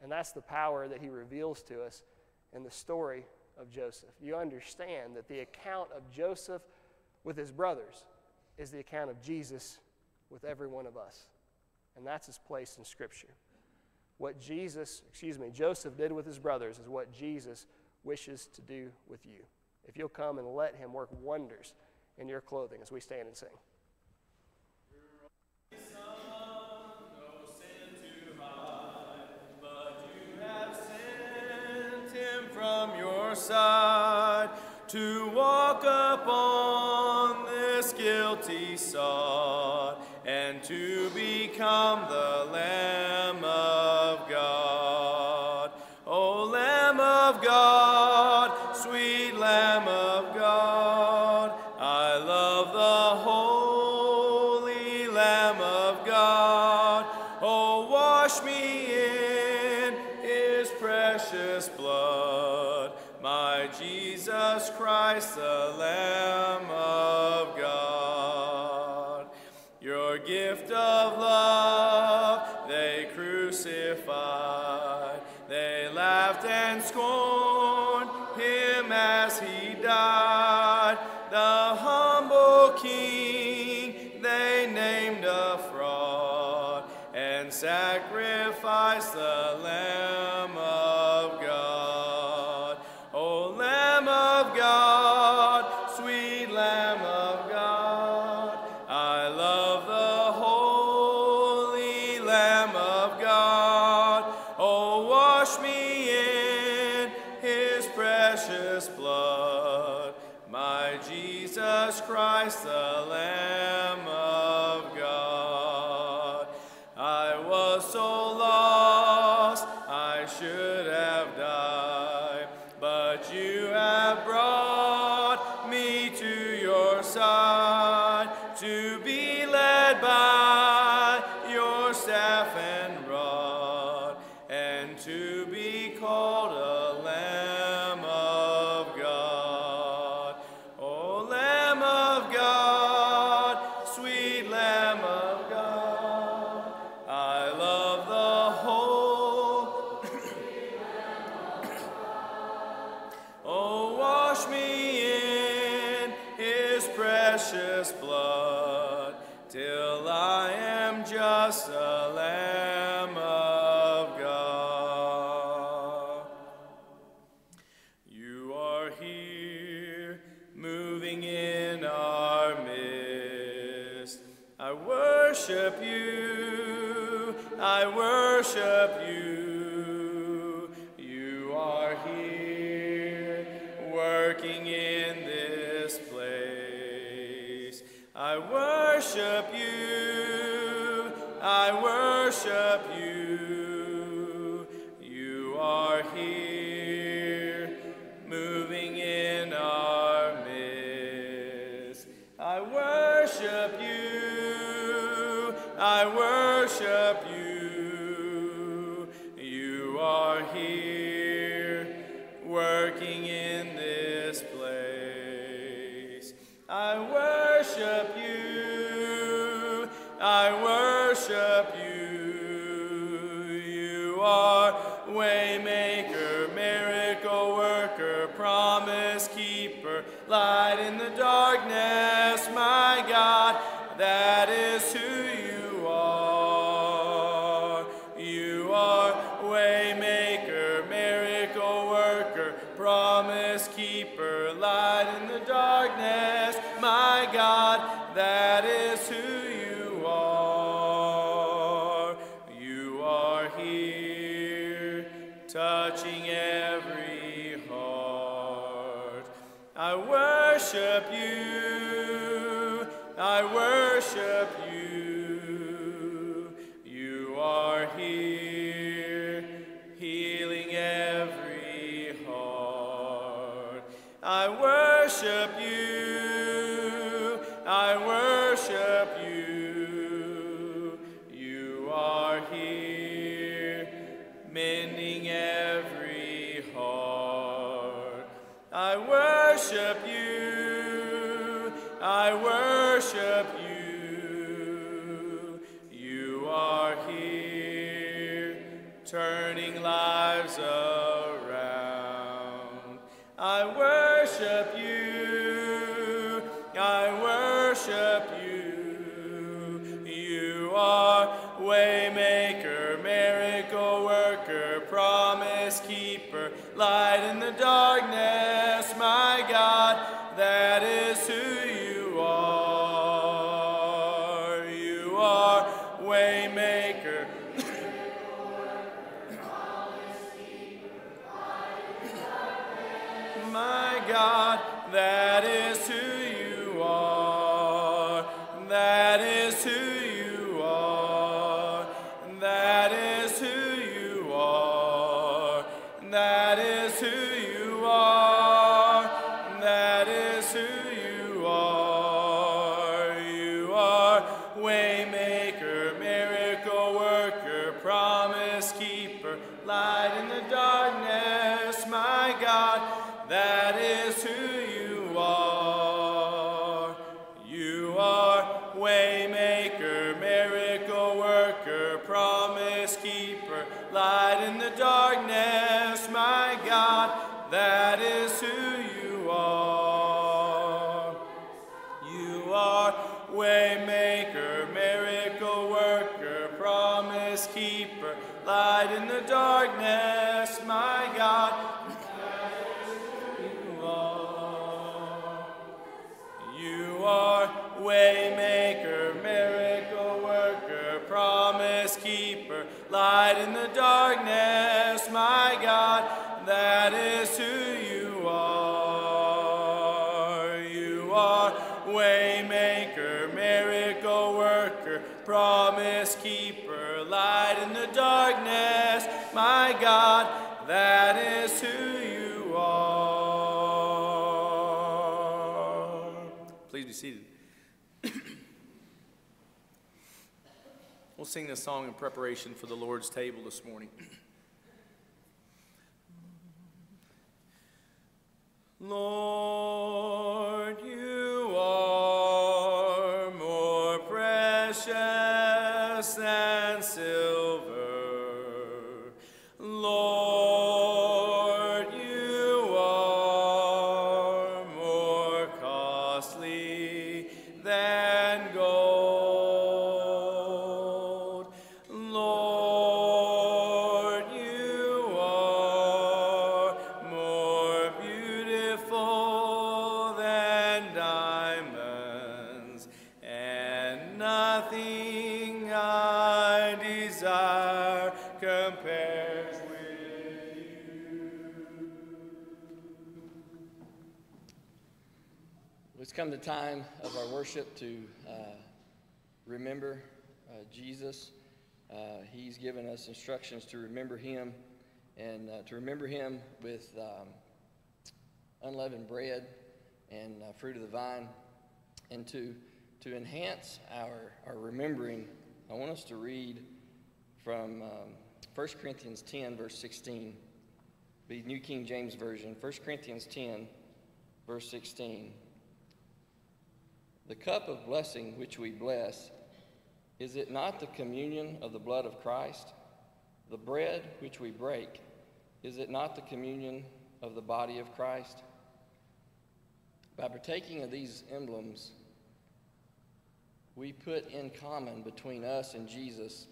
And that's the power that he reveals to us in the story of Joseph. You understand that the account of Joseph with his brothers is the account of Jesus with every one of us. And that's his place in Scripture. What Jesus, excuse me, Joseph did with his brothers is what Jesus wishes to do with you. If you'll come and let him work wonders in your clothing as we stand and sing. from your side to walk upon this guilty sod and to become the Lamb. Jerusalem. Turning lives. Sing this song in preparation for the Lord's table this morning. Lord, come the time of our worship to uh, remember uh, Jesus. Uh, he's given us instructions to remember him and uh, to remember him with um, unleavened bread and uh, fruit of the vine. And to, to enhance our, our remembering, I want us to read from um, 1 Corinthians 10, verse 16, the New King James Version. 1 Corinthians 10, verse 16. The cup of blessing which we bless, is it not the communion of the blood of Christ? The bread which we break, is it not the communion of the body of Christ? By partaking of these emblems, we put in common between us and Jesus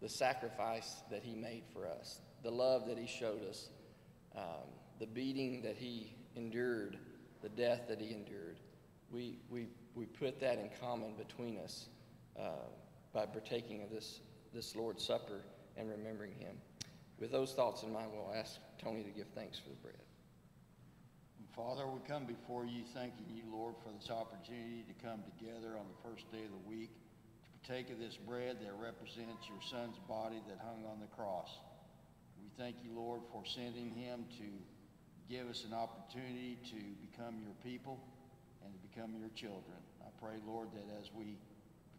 the sacrifice that he made for us, the love that he showed us, um, the beating that he endured, the death that he endured. We, we, we put that in common between us uh, by partaking of this, this Lord's Supper and remembering him. With those thoughts in mind, we'll ask Tony to give thanks for the bread. Father, we come before you thanking you, Lord, for this opportunity to come together on the first day of the week to partake of this bread that represents your son's body that hung on the cross. We thank you, Lord, for sending him to give us an opportunity to become your people and to become your children. Pray, Lord, that as we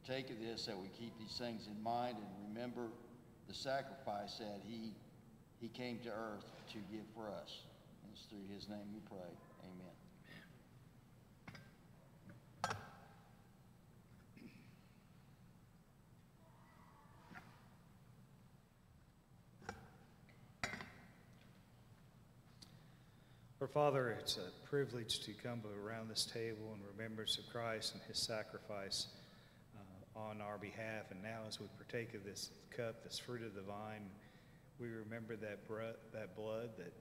partake of this, that we keep these things in mind and remember the sacrifice that he, he came to earth to give for us. And it's through his name we pray. Amen. For Father, it's a privilege to come around this table in remembrance of Christ and his sacrifice uh, on our behalf. And now, as we partake of this cup, this fruit of the vine, we remember that, that blood that,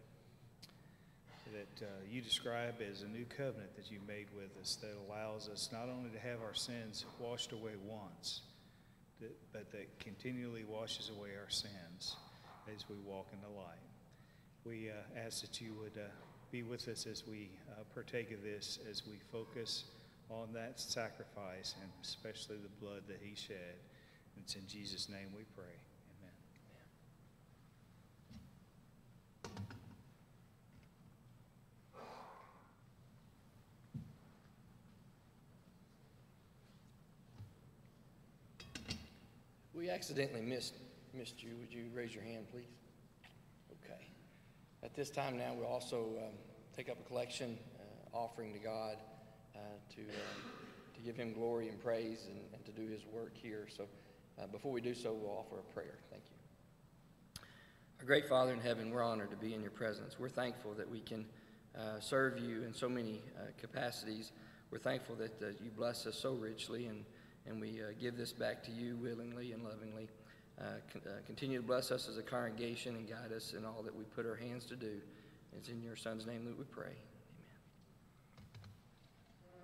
that uh, you describe as a new covenant that you made with us that allows us not only to have our sins washed away once, but that continually washes away our sins as we walk in the light. We uh, ask that you would uh, be with us as we uh, partake of this, as we focus on that sacrifice and especially the blood that he shed. It's in Jesus' name we pray. Amen. We accidentally missed, missed you. Would you raise your hand, please? At this time now, we'll also um, take up a collection uh, offering to God uh, to, um, to give him glory and praise and, and to do his work here. So uh, before we do so, we'll offer a prayer. Thank you. Our great Father in heaven, we're honored to be in your presence. We're thankful that we can uh, serve you in so many uh, capacities. We're thankful that you bless us so richly, and, and we give this back to you willingly and lovingly. Uh, con- uh, continue to bless us as a congregation and guide us in all that we put our hands to do. It's in your Son's name that we pray.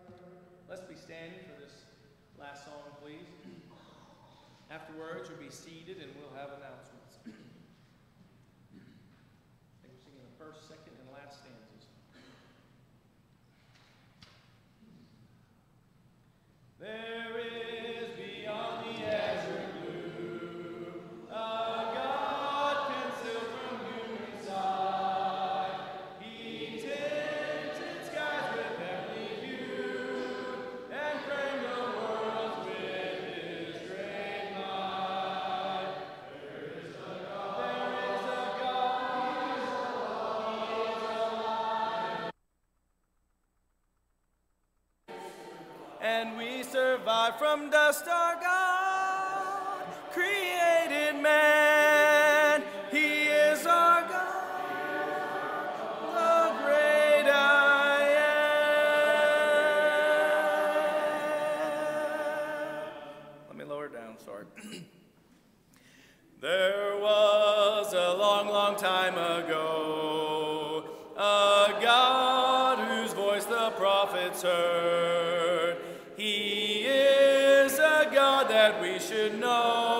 Amen. Let's be standing for this last song, please. Afterwards, we'll be seated and we'll have announcements. We're singing the first, second, and last stanzas. There is heard. He is a God that we should know,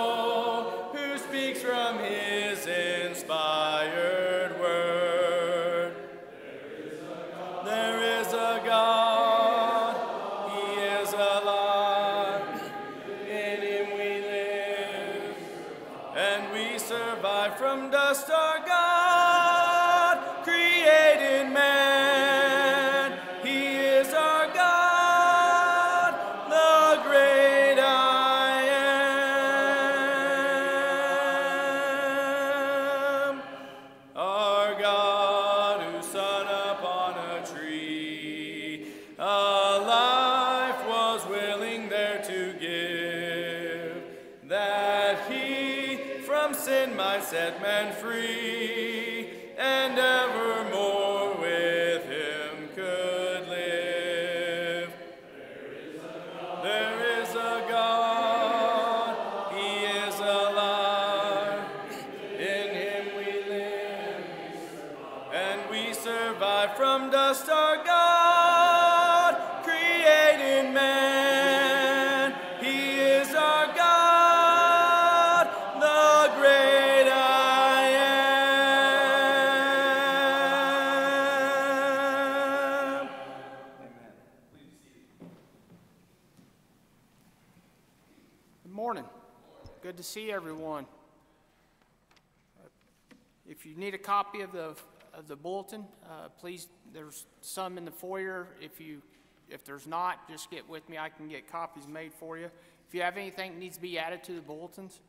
need a copy of the, of the bulletin, uh, please, there's some in the foyer. If you, if there's not, just get with me. I can get copies made for you. If you have anything that needs to be added to the bulletins,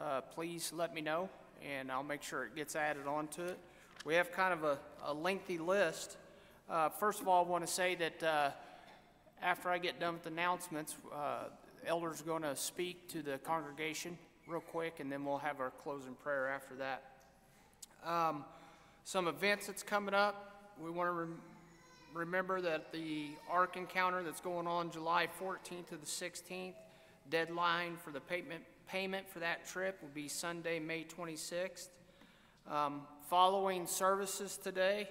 uh, please let me know, and I'll make sure it gets added onto it. We have kind of a, a lengthy list. Uh, First of all, I want to say that uh, after I get done with announcements, uh, elders are going to speak to the congregation real quick, and then we'll have our closing prayer after that. Um, some events that's coming up. we want to rem- remember that the Ark Encounter that's going on July 14th to the 16th, deadline for the payment, payment for that trip will be Sunday, May 26th. Um, Following services today,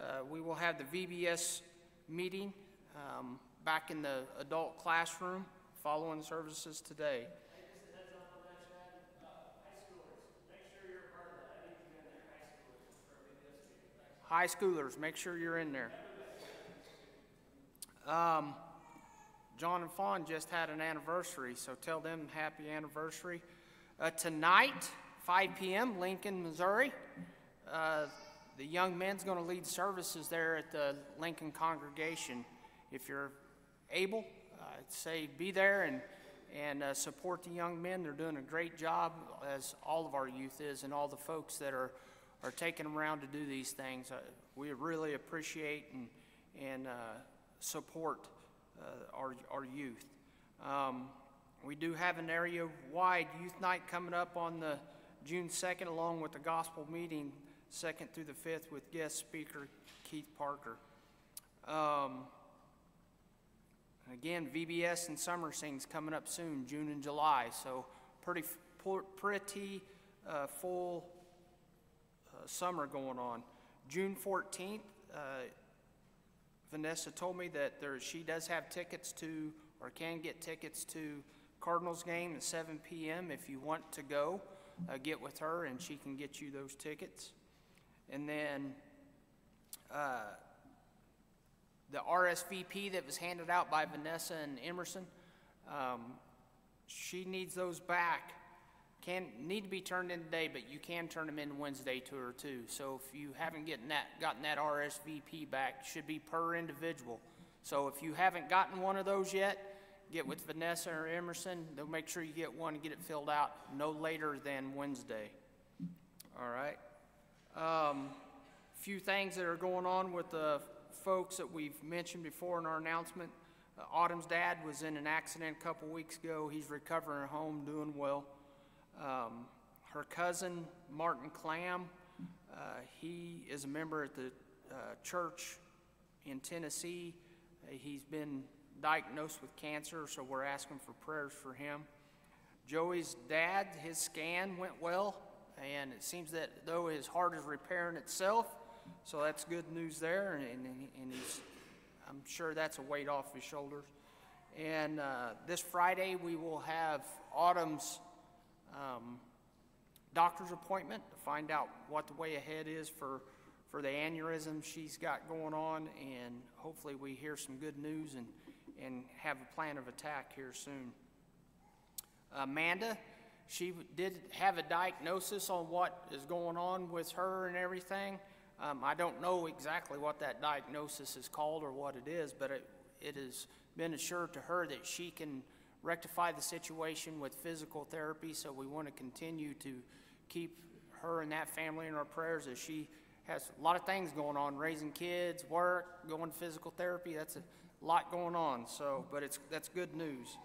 uh, we will have the VBS meeting um, back in the adult classroom following services today. High schoolers, make sure you're in there. Um, John and Fawn just had an anniversary, so tell them happy anniversary. Uh, tonight, 5 p.m., Lincoln, Missouri. Uh, the young men's going to lead services there at the Lincoln congregation. If you're able, I'd say be there and and uh, support the young men. They're doing a great job, as all of our youth is, and all the folks that are are taking around to do these things. Uh, we really appreciate and and uh, support uh, our our youth. Um, we do have an area-wide youth night coming up on the June 2nd, along with the gospel meeting, 2nd through the 5th, with guest speaker Keith Parker. Um, again, VBS and Summer Sing's coming up soon, June and July, so pretty, pretty uh, full summer going on. June 14th, uh, Vanessa told me that there, she does have tickets to, or can get tickets to Cardinals game at 7 p.m. If you want to go, uh, get with her and she can get you those tickets. And then uh, the RSVP that was handed out by Vanessa and Emerson, um, she needs those back. Can need to be turned in today, but you can turn them in Wednesday to her too. So if you haven't gotten that gotten that RSVP back, should be per individual. So if you haven't gotten one of those yet, get with Vanessa or Emerson. They'll make sure you get one and get it filled out no later than Wednesday. All right. Um, few things that are going on with the folks that we've mentioned before in our announcement. Uh, Autumn's dad was in an accident a couple weeks ago. He's recovering at home, doing well. Um, her cousin, Martin Clam, uh, he is a member at the uh, church in Tennessee. Uh, he's been diagnosed with cancer, so we're asking for prayers for him. Joey's dad, his scan went well, and it seems that though his heart is repairing itself, so that's good news there, and, and, he's, I'm sure that's a weight off his shoulders. And uh, this Friday, we will have Autumn's um, doctor's appointment to find out what the way ahead is for, for the aneurysm she's got going on, and hopefully we hear some good news and, and have a plan of attack here soon. Amanda, she did have a diagnosis on what is going on with her and everything. Um, I don't know exactly what that diagnosis is called or what it is, but it, it has been assured to her that she can rectify the situation with physical therapy. So we want to continue to keep her and that family in our prayers as she has a lot of things going on raising kids, work, going to physical therapy. That's a lot going on. So, but it's, that's good news.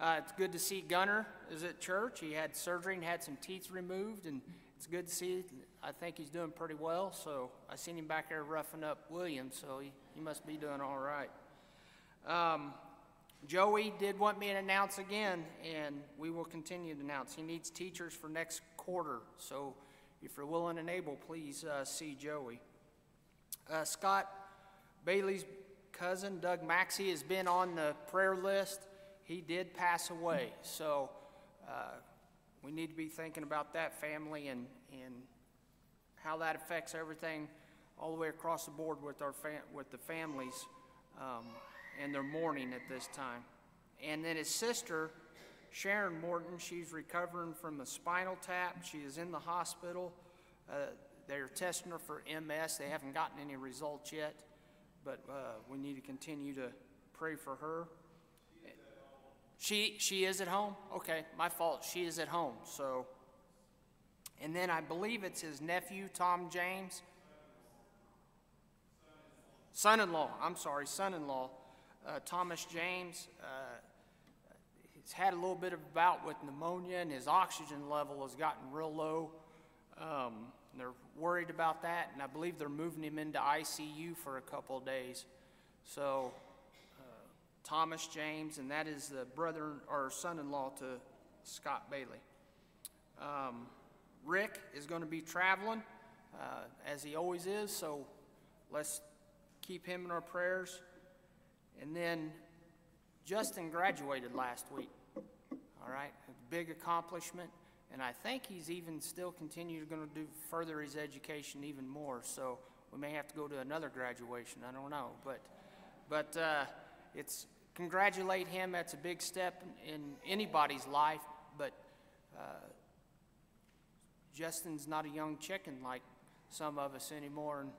Uh, it's good to see Gunner is at church. He had surgery and had some teeth removed, and it's good to see. I think he's doing pretty well. So I seen him back there roughing up Williams, so he, he must be doing all right. Um, Joey did want me to announce again, and we will continue to announce. He needs teachers for next quarter, so if you're willing and able, please uh, see Joey. Uh, Scott Bailey's cousin, Doug Maxey, has been on the prayer list. He did pass away, so uh, we need to be thinking about that family and, and how that affects everything all the way across the board with, our with the families. Um, and they're mourning at this time. And then his sister, Sharon Morton, she's recovering from a spinal tap. She is in the hospital. Uh, they're testing her for MS. They haven't gotten any results yet, but uh, we need to continue to pray for her. She she is at home. Okay, my fault. She is at home. So, and then I believe it's his nephew Tom James, son-in-law. I'm sorry, son-in-law uh, Thomas James. Uh, he's had a little bit of a bout with pneumonia, and his oxygen level has gotten real low. Um, they're worried about that, and I believe they're moving him into ICU for a couple of days. So, uh, Thomas James, and that is the brother or son-in-law to Scott Bailey. Um, Rick is going to be traveling, uh, as he always is, so let's keep him in our prayers. And then Justin graduated last week. All right, big accomplishment, and I think he's even still continue going to do further his education even more. So we may have to go to another graduation. I don't know, but but uh, it's congratulate him. That's a big step in, in anybody's life. But uh, Justin's not a young chicken like some of us anymore, and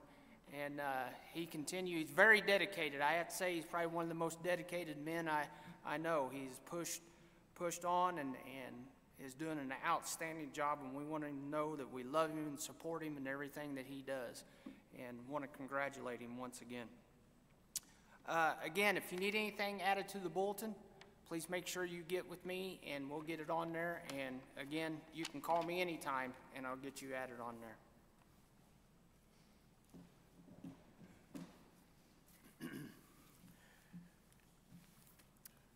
and uh, he continues. He's very dedicated. I have to say, he's probably one of the most dedicated men I I know. He's pushed pushed on and, and is doing an outstanding job, and we want to know that we love him and support him in everything that he does, and want to congratulate him once again. Uh, again, if you need anything added to the bulletin, please make sure you get with me, and we'll get it on there. And again, you can call me anytime, and I'll get you added on there.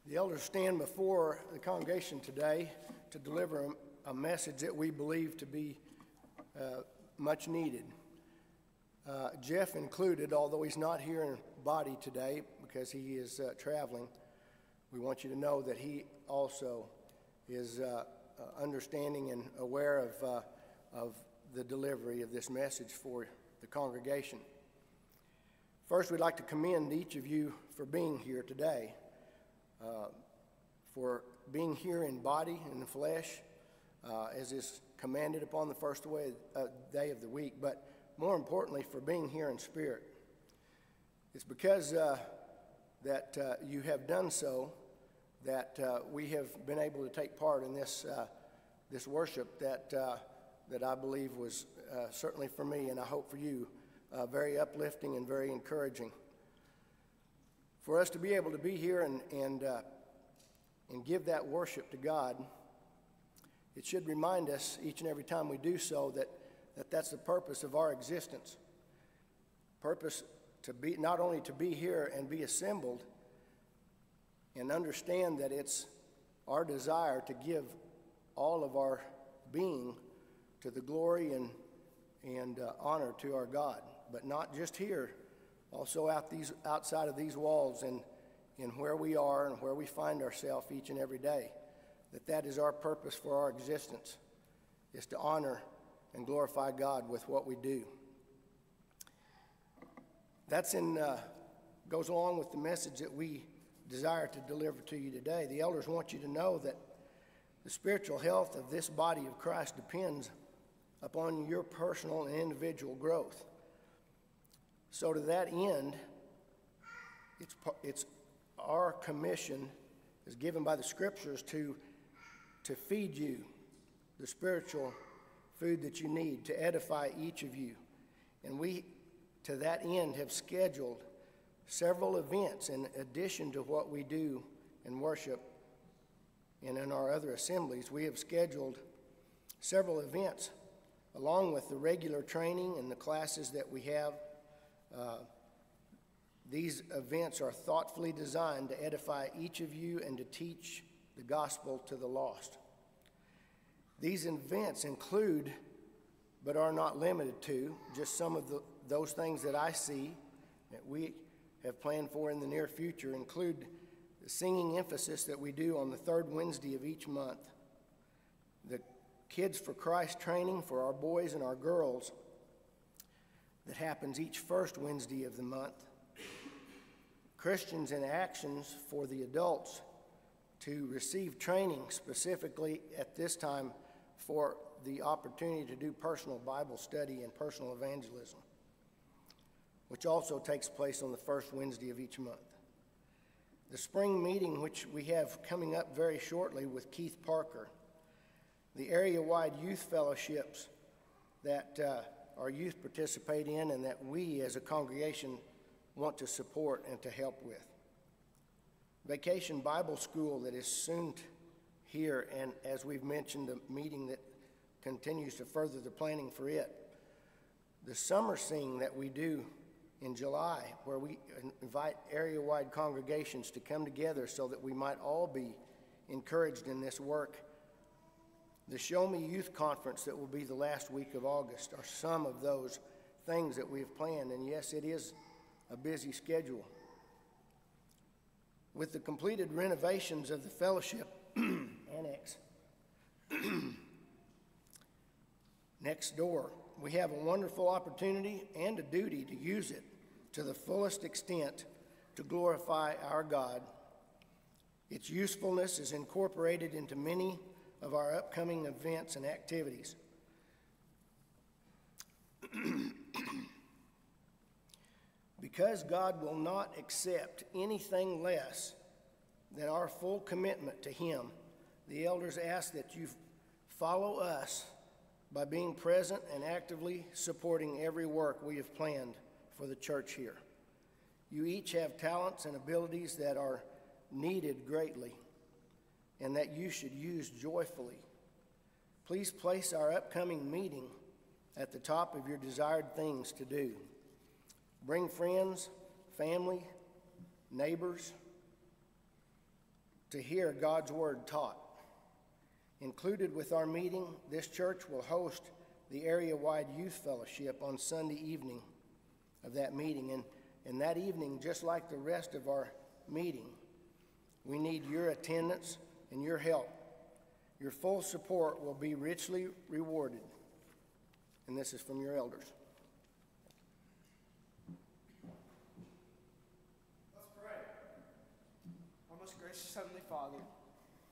The elders stand before the congregation today to deliver a, message that we believe to be uh, much needed. Uh, Jeff included, although he's not here in body today because he is uh, traveling, we want you to know that he also is uh, uh, understanding and aware of, uh, of the delivery of this message for the congregation. First, we'd like to commend each of you for being here today uh, for being here in body, and the flesh, uh, as is commanded upon the first uh, day of the week, but more importantly, for being here in spirit. It's because uh, that uh, you have done so that we have been able to take part in this, this worship that, that I believe was certainly for me, and I hope for you, very uplifting and very encouraging for us to be able to be here and, and, uh, and give that worship to God, it should remind us each and every time we do so that, that that's the purpose of our existence. Purpose to be not only to be here and be assembled and understand that it's our desire to give all of our being to the glory and, and uh, honor to our God, but not just here also out these, outside of these walls and in where we are and where we find ourselves each and every day. That that is our purpose for our existence, is to honor and glorify God with what we do. That's in, uh, goes along with the message that we desire to deliver to you today. The elders want you to know that the spiritual health of this body of Christ depends upon your personal and individual growth. So, to that end, it's, it's our commission is given by the scriptures to, to feed you the spiritual food that you need to edify each of you. And we, to that end, have scheduled several events in addition to what we do in worship and in our other assemblies. We have scheduled several events along with the regular training and the classes that we have uh, these events are thoughtfully designed to edify each of you and to teach the gospel to the lost. These events include, but are not limited to, just some of the, those things that I see that we have planned for in the near future include the singing emphasis that we do on the third Wednesday of each month, the Kids for Christ training for our boys and our girls that happens each first Wednesday of the month. Christians in Actions for the adults to receive training specifically at this time for the opportunity to do personal Bible study and personal evangelism, which also takes place on the first Wednesday of each month. The spring meeting, which we have coming up very shortly with Keith Parker, the area wide youth fellowships that uh, our youth participate in and that we as a congregation want to support and to help with. Vacation Bible School that is soon here, and as we've mentioned, the meeting that continues to further the planning for it. the summer sing that we do in July, where we invite area-wide congregations to come together so that we might all be encouraged in this work. The Show Me Youth Conference that will be the last week of August are some of those things that we've planned, and yes, it is a busy schedule. With the completed renovations of the fellowship annex next door, we have a wonderful opportunity and a duty to use it to the fullest extent to glorify our God. Its usefulness is incorporated into many of our upcoming events and activities. because God will not accept anything less than our full commitment to Him, the elders ask that you follow us by being present and actively supporting every work we have planned for the church here. You each have talents and abilities that are needed greatly and that you should use joyfully. Please place our upcoming meeting at the top of your desired things to do. Bring friends, family, neighbors to hear God's Word taught. Included with our meeting, this church will host the area wide youth fellowship on Sunday evening of that meeting. And, and that evening, just like the rest of our meeting, we need your attendance and your help. Your full support will be richly rewarded. And this is from your elders. Let's pray. Most gracious Heavenly Father,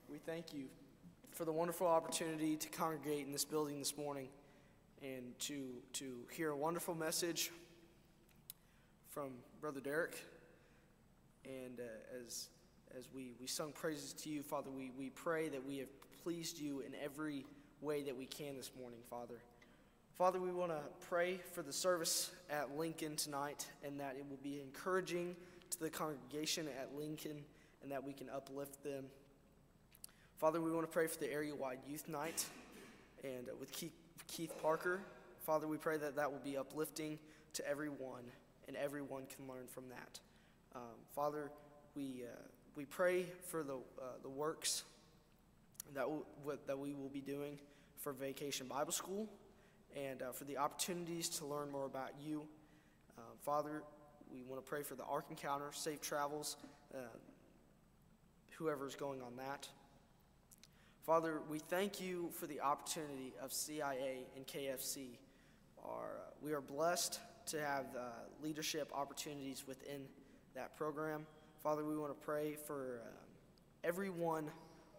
we thank you for the wonderful opportunity to congregate in this building this morning and to, to hear a wonderful message from Brother Derek. And uh, as, as we, we sung praises to you, Father, we, we pray that we have pleased you in every way that we can this morning, Father. Father, we want to pray for the service at Lincoln tonight and that it will be encouraging to the congregation at Lincoln and that we can uplift them. Father, we want to pray for the area wide youth night and with Keith, Keith Parker. Father, we pray that that will be uplifting to everyone and everyone can learn from that. Um, Father, we, uh, we pray for the, uh, the works that, w- that we will be doing for Vacation Bible School and uh, for the opportunities to learn more about you. Uh, Father, we want to pray for the Ark Encounter, safe travels, uh, whoever is going on that. Father, we thank you for the opportunity of CIA and KFC. Our, uh, we are blessed to have uh, leadership opportunities within that program. Father, we want to pray for uh, everyone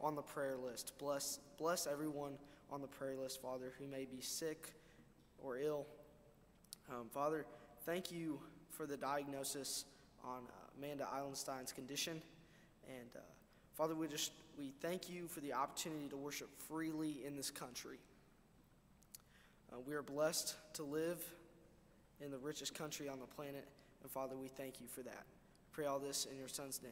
on the prayer list. Bless, bless everyone on the prayer list, Father, who may be sick or ill. Um, Father, thank you for the diagnosis on uh, Amanda Eilenstein's condition. And uh, Father, we just we thank you for the opportunity to worship freely in this country. Uh, we are blessed to live in the richest country on the planet, and Father, we thank you for that. Pray all this in your Son's name.